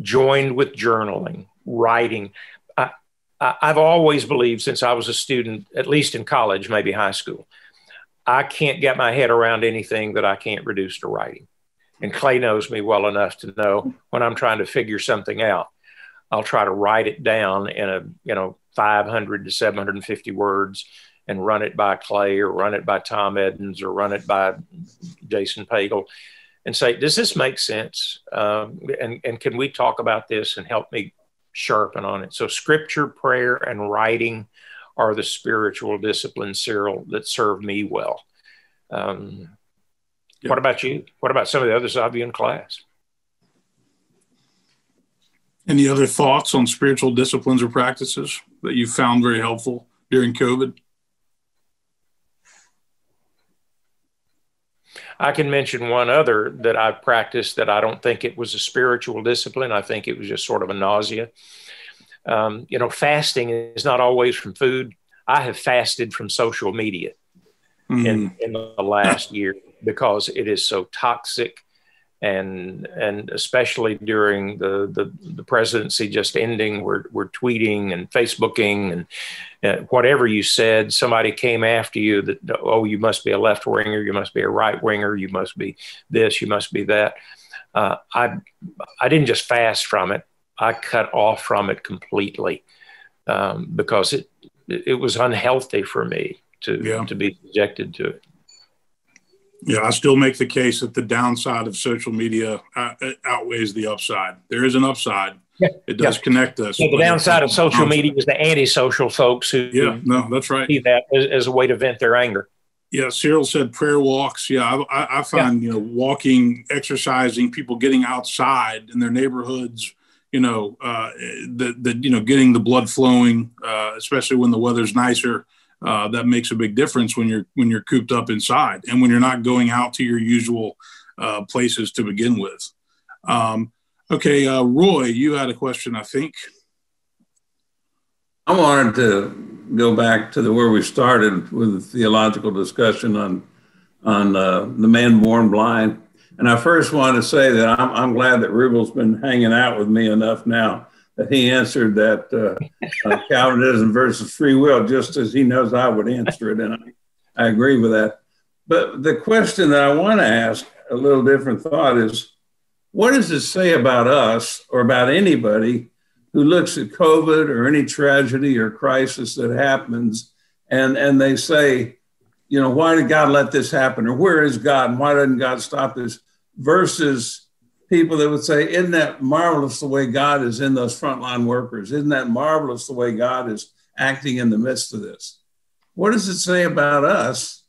joined with journaling, writing. I, I've always believed since I was a student, at least in college, maybe high school, I can't get my head around anything that I can't reduce to writing. And Clay knows me well enough to know when I'm trying to figure something out, I'll try to write it down in a, you know, 500 to 750 words and run it by Clay or run it by Tom Edens or run it by Jason Pagel and say, does this make sense? Um, and, and can we talk about this and help me sharpen on it? So scripture, prayer, and writing are the spiritual disciplines, Cyril, that serve me well. Um, yep. What about you? What about some of the others of you in class? Any other thoughts on spiritual disciplines or practices that you found very helpful during COVID? I can mention one other that I've practiced that I don't think it was a spiritual discipline. I think it was just sort of a nausea. Um, you know, fasting is not always from food. I have fasted from social media mm-hmm. in, in the last year because it is so toxic and and especially during the, the, the presidency just ending, we're, we're tweeting and Facebooking and uh, whatever you said, somebody came after you that oh you must be a left winger, you must be a right winger, you must be this, you must be that. Uh, I I didn't just fast from it. I cut off from it completely um, because it it was unhealthy for me to yeah. to be subjected to it. Yeah, I still make the case that the downside of social media uh, outweighs the upside. There is an upside. Yeah. It does yeah. connect us. Yeah, the downside of social media is the antisocial folks who yeah, no, that's right. See that as, as, a way to vent their anger. Yeah, Cyril said prayer walks. Yeah, I, I find you know walking, exercising, people getting outside in their neighborhoods you know, uh, the, the, you know, getting the blood flowing, uh, especially when the weather's nicer, uh, that makes a big difference when you're, when you're cooped up inside and when you're not going out to your usual uh, places to begin with. Um, okay. Uh, Roy, you had a question, I think. I wanted to go back to the where we started with the theological discussion on, on uh, the man born blind and I first want to say that I'm, I'm glad that Rubel's been hanging out with me enough now he answered that uh, uh, Calvinism versus free will just as he knows I would answer it. And I, I agree with that. But the question that I want to ask, a little different thought, is what does it say about us or about anybody who looks at COVID or any tragedy or crisis that happens and, and they say, you know, why did God let this happen? Or where is God? And why doesn't God stop this? Versus people that would say, Isn't that marvelous the way God is in those frontline workers? Isn't that marvelous the way God is acting in the midst of this? What does it say about us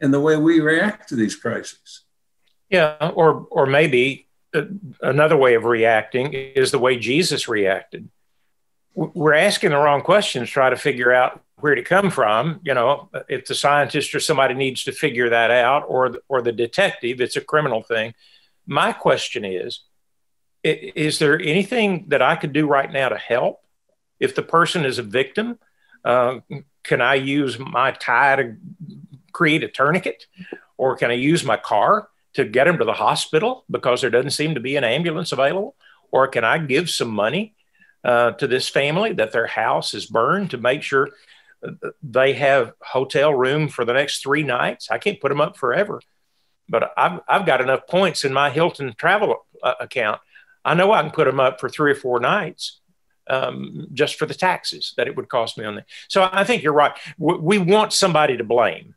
and the way we react to these crises? Yeah, or or maybe uh, another way of reacting is the way Jesus reacted. We're asking the wrong questions, try to figure out where'd it come from? You know, if the scientist or somebody needs to figure that out, or or the detective, it's a criminal thing. My question is, is there anything that I could do right now to help? If the person is a victim, uh, can I use my tie to create a tourniquet, or can I use my car to get them to the hospital because there doesn't seem to be an ambulance available, or can I give some money uh, to this family that their house is burned to make sure they have hotel room for the next three nights. I can't put them up forever, but I've, I've got enough points in my Hilton travel uh, account. I know I can put them up for three or four nights um, just for the taxes that it would cost me on that. So I think you're right. We, we want somebody to blame.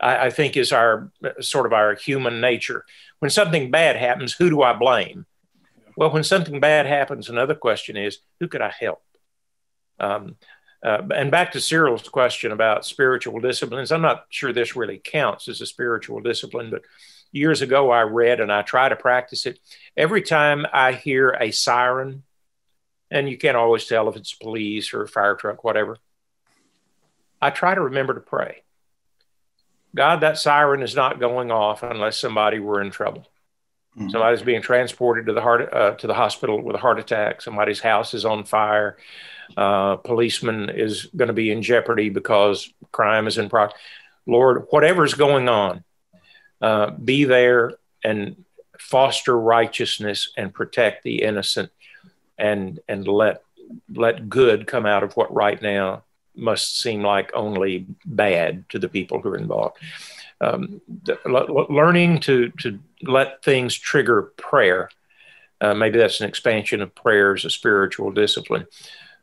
I, I, think is our sort of our human nature. When something bad happens, who do I blame? Well, when something bad happens, another question is who could I help? Um, uh, and back to Cyril's question about spiritual disciplines, I'm not sure this really counts as a spiritual discipline, but years ago I read and I try to practice it. Every time I hear a siren, and you can't always tell if it's police or a fire truck, whatever, I try to remember to pray. God, that siren is not going off unless somebody were in trouble. Mm-hmm. Somebody's being transported to the heart uh, to the hospital with a heart attack. Somebody's house is on fire uh, policeman is going to be in jeopardy because crime is in progress. Lord, whatever's going on, uh, be there and foster righteousness and protect the innocent, and and let let good come out of what right now must seem like only bad to the people who are involved. Um, learning to to let things trigger prayer. Uh, maybe that's an expansion of prayer as a spiritual discipline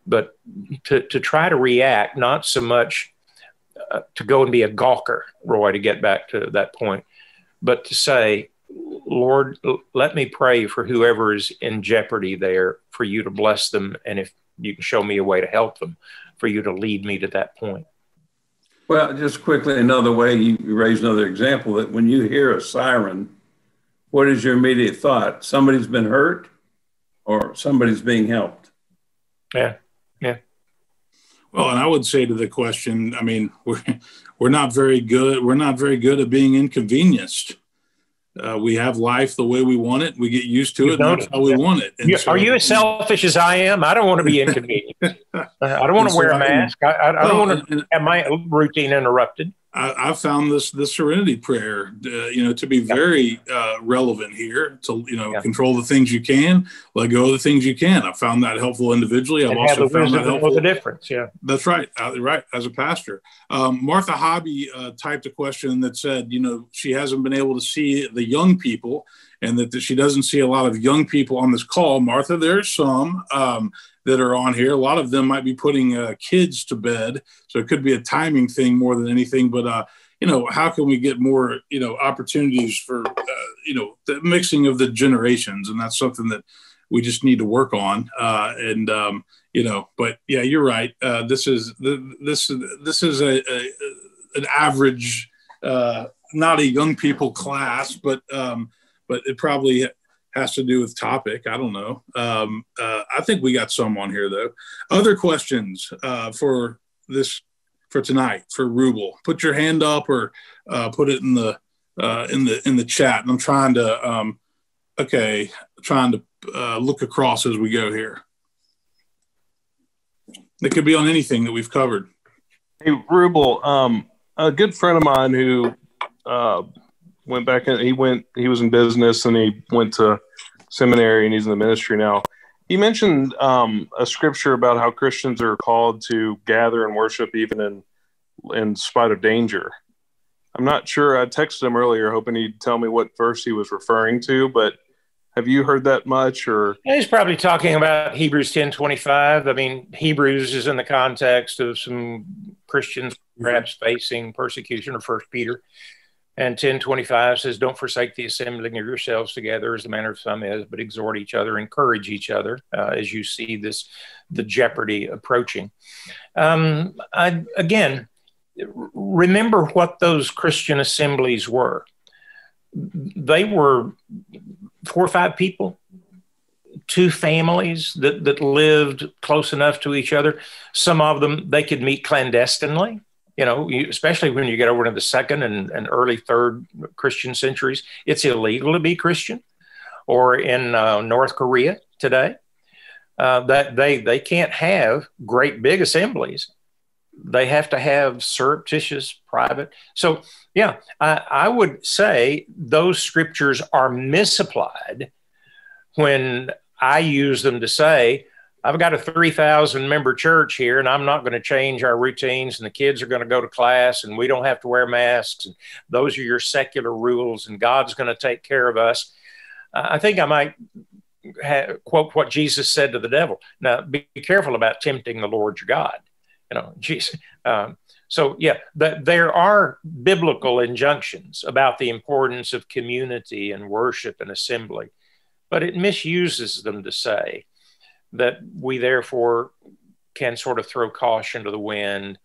but to, to try to react, not so much uh, to go and be a gawker, Roy, to get back to that point, but to say, Lord, let me pray for whoever is in jeopardy there, for you to bless them. And if you can show me a way to help them, for you to lead me to that point. Well, just quickly, another way you raise another example that when you hear a siren, what is your immediate thought? Somebody's been hurt or somebody's being helped? Yeah. Yeah. Well, and I would say to the question, I mean, *laughs* we're we're not very good. We're not very good at being inconvenienced. Uh, we have life the way we want it. We get used to it. That's how we want it. You, so, are you as selfish as I am? I don't want to be inconvenienced. *laughs* I don't want to wear a mask. I, I, I don't want to have my routine interrupted. I, I, found this the Serenity Prayer, uh, you know, to be very uh, relevant here. To you know, yeah. control the things you can, let go of the things you can. I found that helpful individually. I've also found that helpful. the difference, yeah. That's right, uh, right. As a pastor, um, Martha Hobby uh, typed a question that said, you know, she hasn't been able to see the young people, and that she doesn't see a lot of young people on this call. Martha, there's some. Um, that are on here. A lot of them might be putting uh, kids to bed, so it could be a timing thing more than anything. But uh, you know, how can we get more you know opportunities for uh, you know the mixing of the generations, and that's something that we just need to work on. Uh, and um, you know, but yeah, you're right. Uh, this is this this is a, a an average, uh, not a young people class, but um, but it probably has to do with topic. I don't know. Um, uh, I think we got some on here though. Other questions uh, for this for tonight for Rubel. Put your hand up or uh, put it in the uh, in the in the chat. And I'm trying to um, okay, trying to uh, look across as we go here. It could be on anything that we've covered. Hey, Rubel, um, a good friend of mine who uh, went back and he went he was in business and he went to seminary and he's in the ministry now. He mentioned um, a scripture about how christians are called to gather and worship even in in spite of danger. I'm not sure i texted him earlier hoping he'd tell me what verse he was referring to but have you heard that much or? He's probably talking about hebrews 10 25 i mean hebrews is in the context of some christians perhaps facing persecution or first peter and 1025 says, Don't forsake the assembling of yourselves together as the manner of some is, but exhort each other, encourage each other uh, as you see this, the jeopardy approaching. Um, I, again, remember what those Christian assemblies were. They were four or five people, two families that, that lived close enough to each other. Some of them, they could meet clandestinely, you know, you, especially when you get over into the second and, and early third Christian centuries. It's illegal to be Christian. Or in uh, North Korea today, uh, that they, they can't have great big assemblies. They have to have surreptitious private. So, yeah, I, I would say those scriptures are misapplied when I use them to say, I've got a 3,000 member church here, and I'm not going to change our routines, and the kids are going to go to class, and we don't have to wear masks. And those are your secular rules, and God's going to take care of us. I think I might ha- quote what Jesus said to the devil. Now, be careful about tempting the Lord your God. You know, *laughs* Jesus. Um, so, yeah, but there are biblical injunctions about the importance of community and worship and assembly but it misuses them to say that we therefore can sort of throw caution to the wind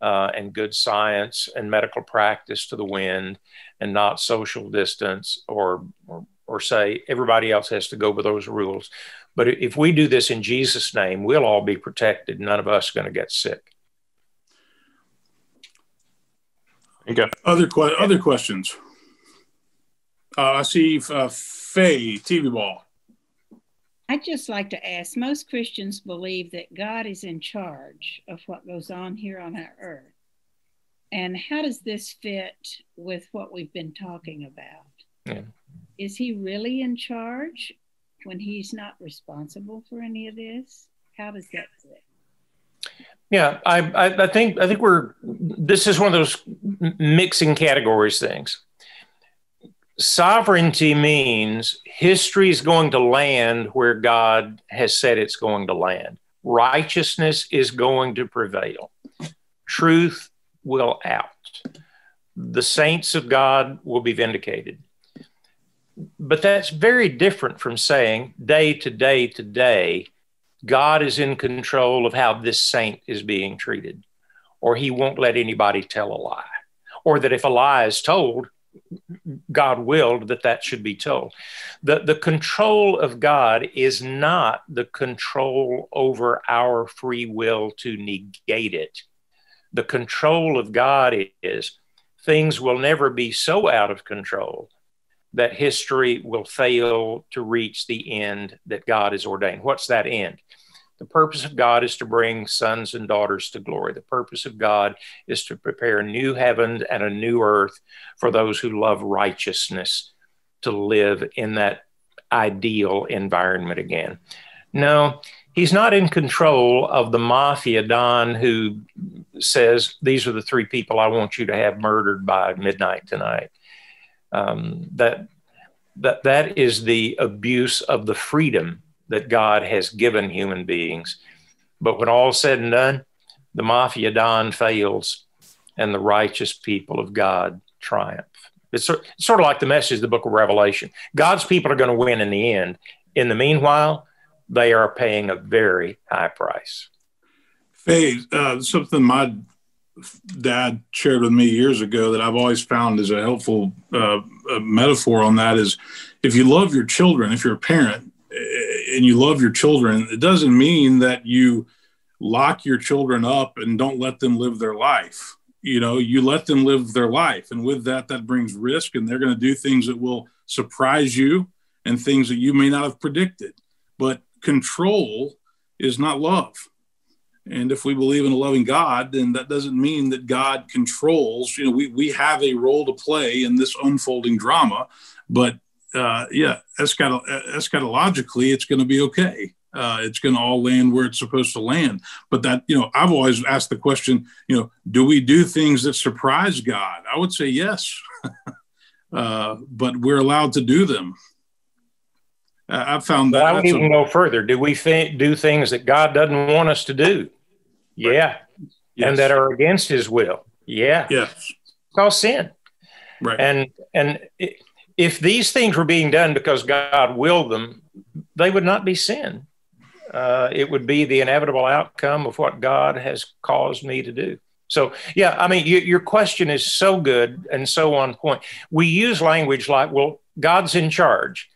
uh, and good science and medical practice to the wind and not social distance or, or, or say everybody else has to go by those rules. But if we do this in Jesus' name, we'll all be protected. None of us going to get sick. Okay. Other que- other questions. Uh, I see uh, Faye, TV ball. I'd just like to ask most Christians believe that God is in charge of what goes on here on our earth. And how does this fit with what we've been talking about? Yeah. Is he really in charge when he's not responsible for any of this? How does that fit? Yeah, I, I, I think I think we're this is one of those mixing categories things sovereignty means history is going to land where God has said it's going to land. Righteousness is going to prevail. Truth will out. The saints of God will be vindicated. But that's very different from saying day to day to day, God is in control of how this saint is being treated, or he won't let anybody tell a lie, or that if a lie is told, God willed that that should be told. The, the control of God is not the control over our free will to negate it. The control of God is things will never be so out of control that history will fail to reach the end that God has ordained. What's that end? The purpose of God is to bring sons and daughters to glory. The purpose of God is to prepare a new heaven and a new earth for those who love righteousness to live in that ideal environment again. No, he's not in control of the mafia don who says, These are the three people I want you to have murdered by midnight tonight. Um, that, that, that is the abuse of the freedom that God has given human beings. But when all said and done, the mafia don fails and the righteous people of God triumph. It's sort of like the message of the book of Revelation. God's people are going to win in the end. In the meanwhile, they are paying a very high price. Faye, uh, something my dad shared with me years ago that I've always found is a helpful uh, metaphor on that is if you love your children, if you're a parent, and you love your children, it doesn't mean that you lock your children up and don't let them live their life. You know, you let them live their life. And with that, that brings risk, and they're going to do things that will surprise you and things that you may not have predicted. But control is not love. And if we believe in a loving God, then that doesn't mean that God controls. You know, we, we have a role to play in this unfolding drama, but uh, yeah, eschatologically, it's going to be okay. Uh, it's going to all land where it's supposed to land. But that, you know, I've always asked the question, you know, do we do things that surprise God? I would say yes, *laughs* uh, but we're allowed to do them. I've found that. I would even a, go further. Do we th- do things that God doesn't want us to do? Yeah. Yes. And that are against his will? Yeah. Yes. It's all sin. Right. And, and, it, if these things were being done because God willed them, they would not be sin. Uh, it would be the inevitable outcome of what God has caused me to do. So, yeah, I mean, you, your question is so good and so on point. We use language like, well, God's in charge.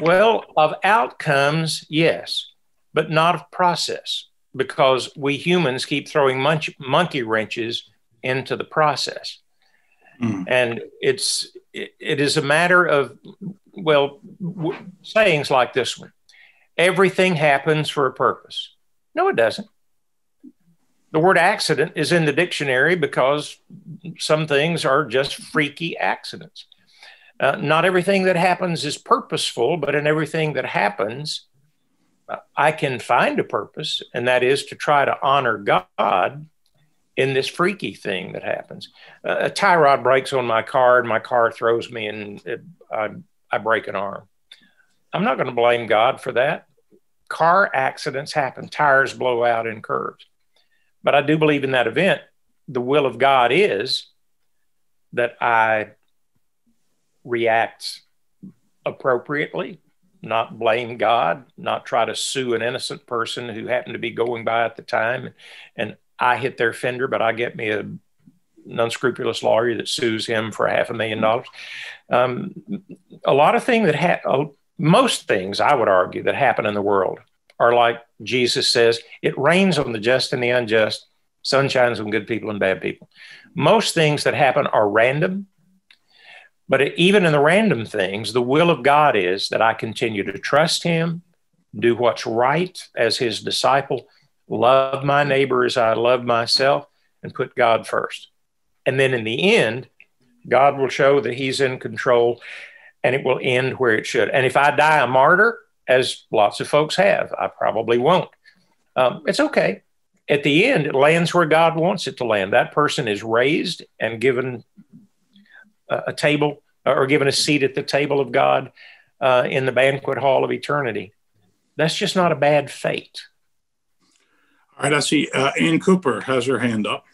Well, of outcomes, yes, but not of process because we humans keep throwing munch- monkey wrenches into the process. Mm. And it's it, is a matter of well w- sayings like this one. Everything happens for a purpose. No, it doesn't. The word accident is in the dictionary because some things are just freaky accidents. Uh, not everything that happens is purposeful, but in everything that happens, uh, I can find a purpose, and that is to try to honor God in this freaky thing that happens. Uh, a tie rod breaks on my car, and my car throws me, and it, I, I break an arm. I'm not going to blame God for that. Car accidents happen, tires blow out in curves. But I do believe in that event, the will of God is that I react appropriately, not blame God, not try to sue an innocent person who happened to be going by at the time. And I hit their fender, but I get me a unscrupulous lawyer that sues him for half a million dollars. Um, a lot of things that ha- most things I would argue that happen in the world are like Jesus says, it rains on the just and the unjust, sun shines on good people and bad people. Most things that happen are random, but even in the random things, the will of God is that I continue to trust Him, do what's right as His disciple, love my neighbor as I love myself, and put God first. And then in the end, God will show that He's in control and it will end where it should. And if I die a martyr, as lots of folks have, I probably won't. Um, it's okay. At the end, it lands where God wants it to land. That person is raised and given a, a table or given a seat at the table of God uh, in the banquet hall of eternity. That's just not a bad fate. All right, I see uh, Ann Cooper has her hand up.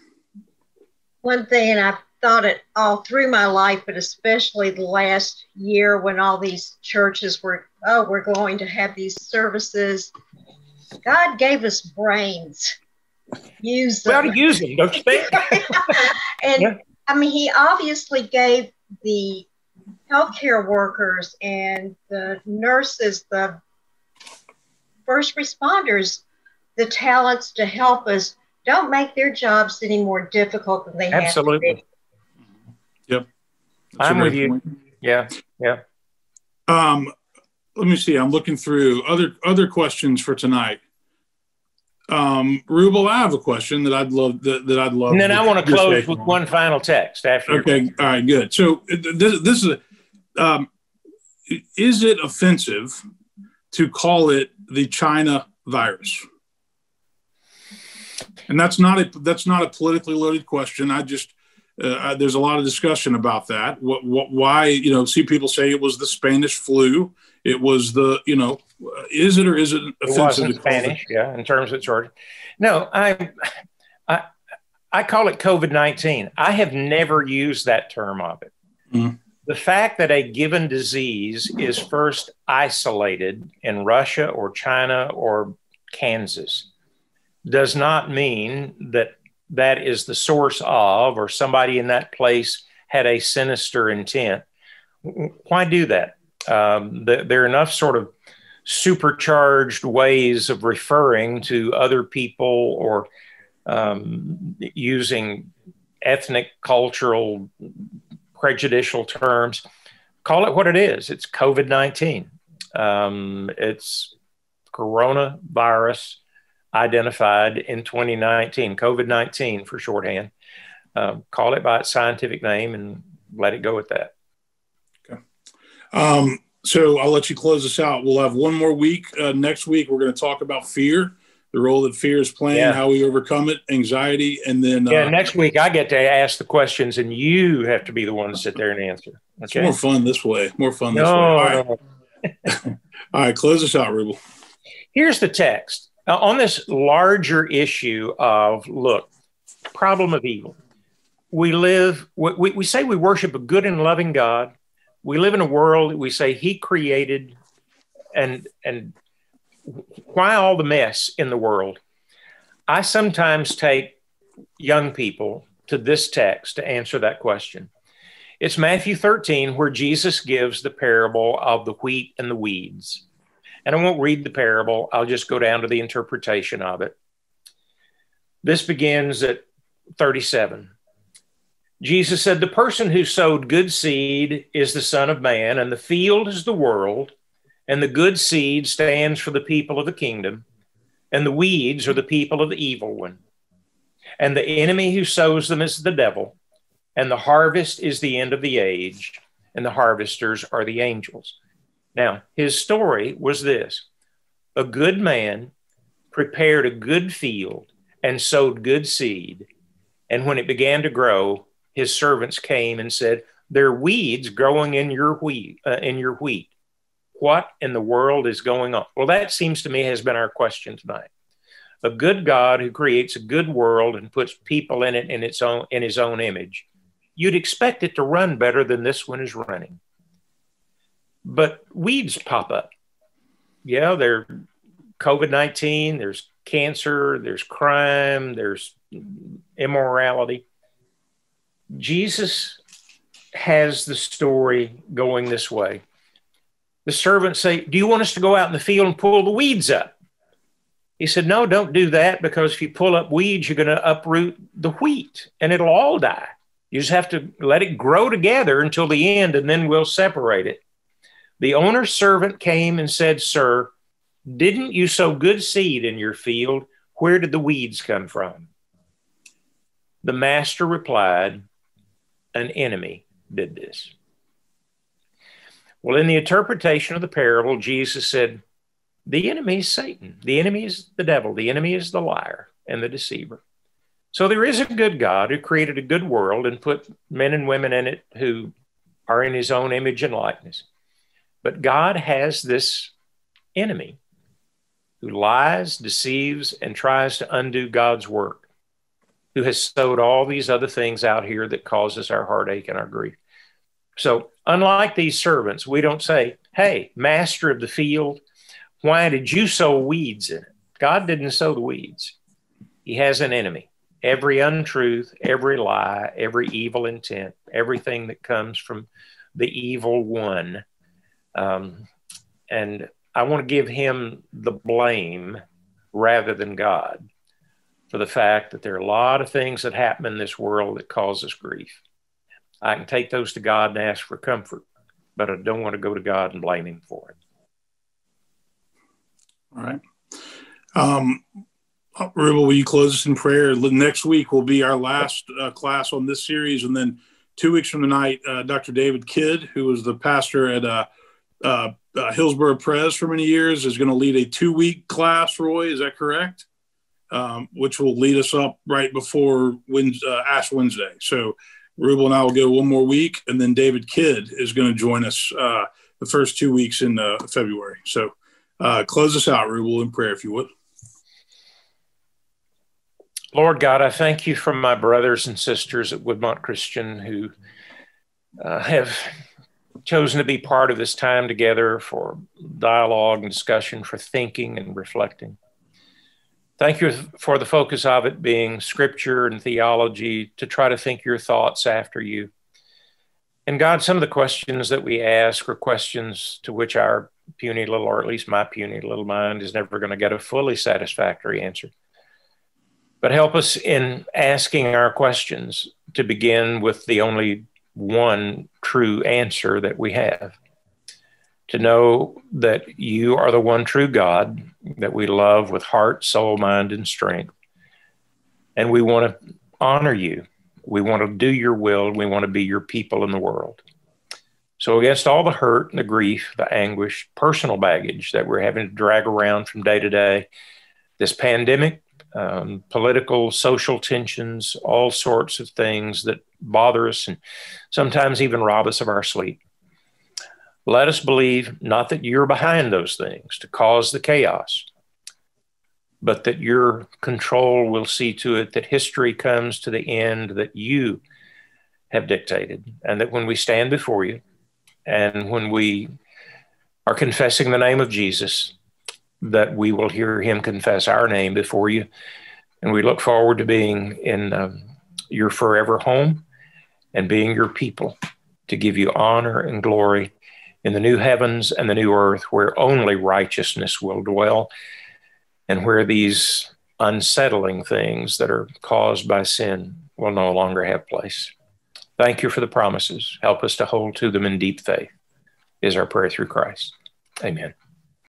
One thing, and I've thought it all through my life, but especially the last year when all these churches were, oh, we're going to have these services. God gave us brains. Use them. Well, to use them, don't you think? *laughs* and yeah. I mean, He obviously gave the healthcare workers and the nurses, the first responders the talents to help us don't make their jobs any more difficult than they Absolutely. have to be. Yep. That's I'm with you. Point. Yeah. Yeah. Um, let me see. I'm looking through other other questions for tonight. Um, Rubel, I have a question that I'd love that, that I'd love. And then I want to close with on. one final text after. Okay. All right. Good. So this, this is a, um, is it offensive to call it the China virus? And that's not a that's not a politically loaded question. I just uh, there's a lot of discussion about that. What, what, why, you know, see people say it was the Spanish flu. It was the, you know, is it or is it offensive? It wasn't Spanish, yeah, in terms of Georgia. No, I, I, I call it COVID 19. I have never used that term of it. Mm-hmm. The fact that a given disease is first isolated in Russia or China or Kansas does not mean that that is the source of or somebody in that place had a sinister intent. Why do that? Um, there are enough sort of supercharged ways of referring to other people or um, using ethnic, cultural, prejudicial terms. Call it what it is. It's COVID 19. Um, it's coronavirus identified in 2019, COVID 19 for shorthand. Um, call it by its scientific name and let it go with that. Okay. Um, so I'll let you close this out. We'll have one more week. Uh, next week, we're going to talk about fear, the role that fear is playing, yeah. how we overcome it, anxiety, and then. Uh, yeah, next week I get to ask the questions and you have to be the one to sit there and answer. Okay. It's more fun this way. More fun this no, way. All right. *laughs* All right, close us out, Rubel. Here's the text now, on this larger issue of look, problem of evil, we live, we, we say we worship a good and loving God. We live in a world we say He created, and and why all the mess in the world? I sometimes take young people to this text to answer that question. It's Matthew 13 where Jesus gives the parable of the wheat and the weeds. And I won't read the parable, I'll just go down to the interpretation of it. This begins at 37. Jesus said, The person who sowed good seed is the Son of Man, and the field is the world, and the good seed stands for the people of the kingdom, and the weeds are the people of the evil one. And the enemy who sows them is the devil, and the harvest is the end of the age, and the harvesters are the angels. Now, his story was this a good man prepared a good field and sowed good seed. And when it began to grow, his servants came and said, There are weeds growing in your wheat. Uh, in your wheat. What in the world is going on? Well, that seems to me has been our question tonight. A good God who creates a good world and puts people in it in its own in his own image. You'd expect it to run better than this one is running. But weeds pop up. Yeah, they're COVID 19, there's cancer, there's crime, there's immorality. Jesus has the story going this way. The servants say, Do you want us to go out in the field and pull the weeds up? He said, No, don't do that because if you pull up weeds, you're going to uproot the wheat and it'll all die. You just have to let it grow together until the end and then we'll separate it. The owner's servant came and said, Sir, didn't you sow good seed in your field? Where did the weeds come from? The master replied, An enemy did this. Well, in the interpretation of the parable, Jesus said, The enemy is Satan. The enemy is the devil. The enemy is the liar and the deceiver. So there is a good God who created a good world and put men and women in it who are in his own image and likeness. But God has this enemy who lies, deceives, and tries to undo God's work, who has sowed all these other things out here that causes our heartache and our grief. So, unlike these servants, we don't say, Hey, master of the field, why did you sow weeds in it? God didn't sow the weeds. He has an enemy. Every untruth, every lie, every evil intent, everything that comes from the evil one. Um, and I want to give him the blame rather than God for the fact that there are a lot of things that happen in this world that cause us grief. I can take those to God and ask for comfort, but I don't want to go to God and blame him for it. All right. Um, will you close us in prayer? Next week will be our last uh, class on this series. And then two weeks from tonight, uh, Dr. David Kidd, who was the pastor at uh, uh, uh, Hillsboro Pres for many years, is going to lead a two week class. Roy, is that correct? Um, which will lead us up right before Wednesday, uh, Ash Wednesday. So Rubel and I will go one more week, and then David Kidd is going to join us uh, the first two weeks in uh, February. So uh, close us out, Rubel, in prayer, if you would. Lord God, I thank you for my brothers and sisters at Woodmont Christian who uh, have chosen to be part of this time together for dialogue and discussion, for thinking and reflecting. Thank you for the focus of it being scripture and theology to try to think your thoughts after you. And God, some of the questions that we ask are questions to which our puny little, or at least my puny little mind, is never going to get a fully satisfactory answer. But help us in asking our questions to begin with the only one true answer that we have. To know that you are the one true God that we love with heart, soul, mind, and strength. And we want to honor you. We want to do your will. We want to be your people in the world. So, against all the hurt and the grief, the anguish, personal baggage that we're having to drag around from day to day, this pandemic, um, political, social tensions, all sorts of things that bother us and sometimes even rob us of our sleep. Let us believe not that you're behind those things to cause the chaos, but that your control will see to it that history comes to the end that you have dictated, and that when we stand before you and when we are confessing the name of Jesus, that we will hear him confess our name before you. And we look forward to being in um, your forever home and being your people to give you honor and glory in the new heavens and the new earth where only righteousness will dwell and where these unsettling things that are caused by sin will no longer have place. Thank you for the promises. Help us to hold to them in deep faith, is our prayer through Christ. Amen.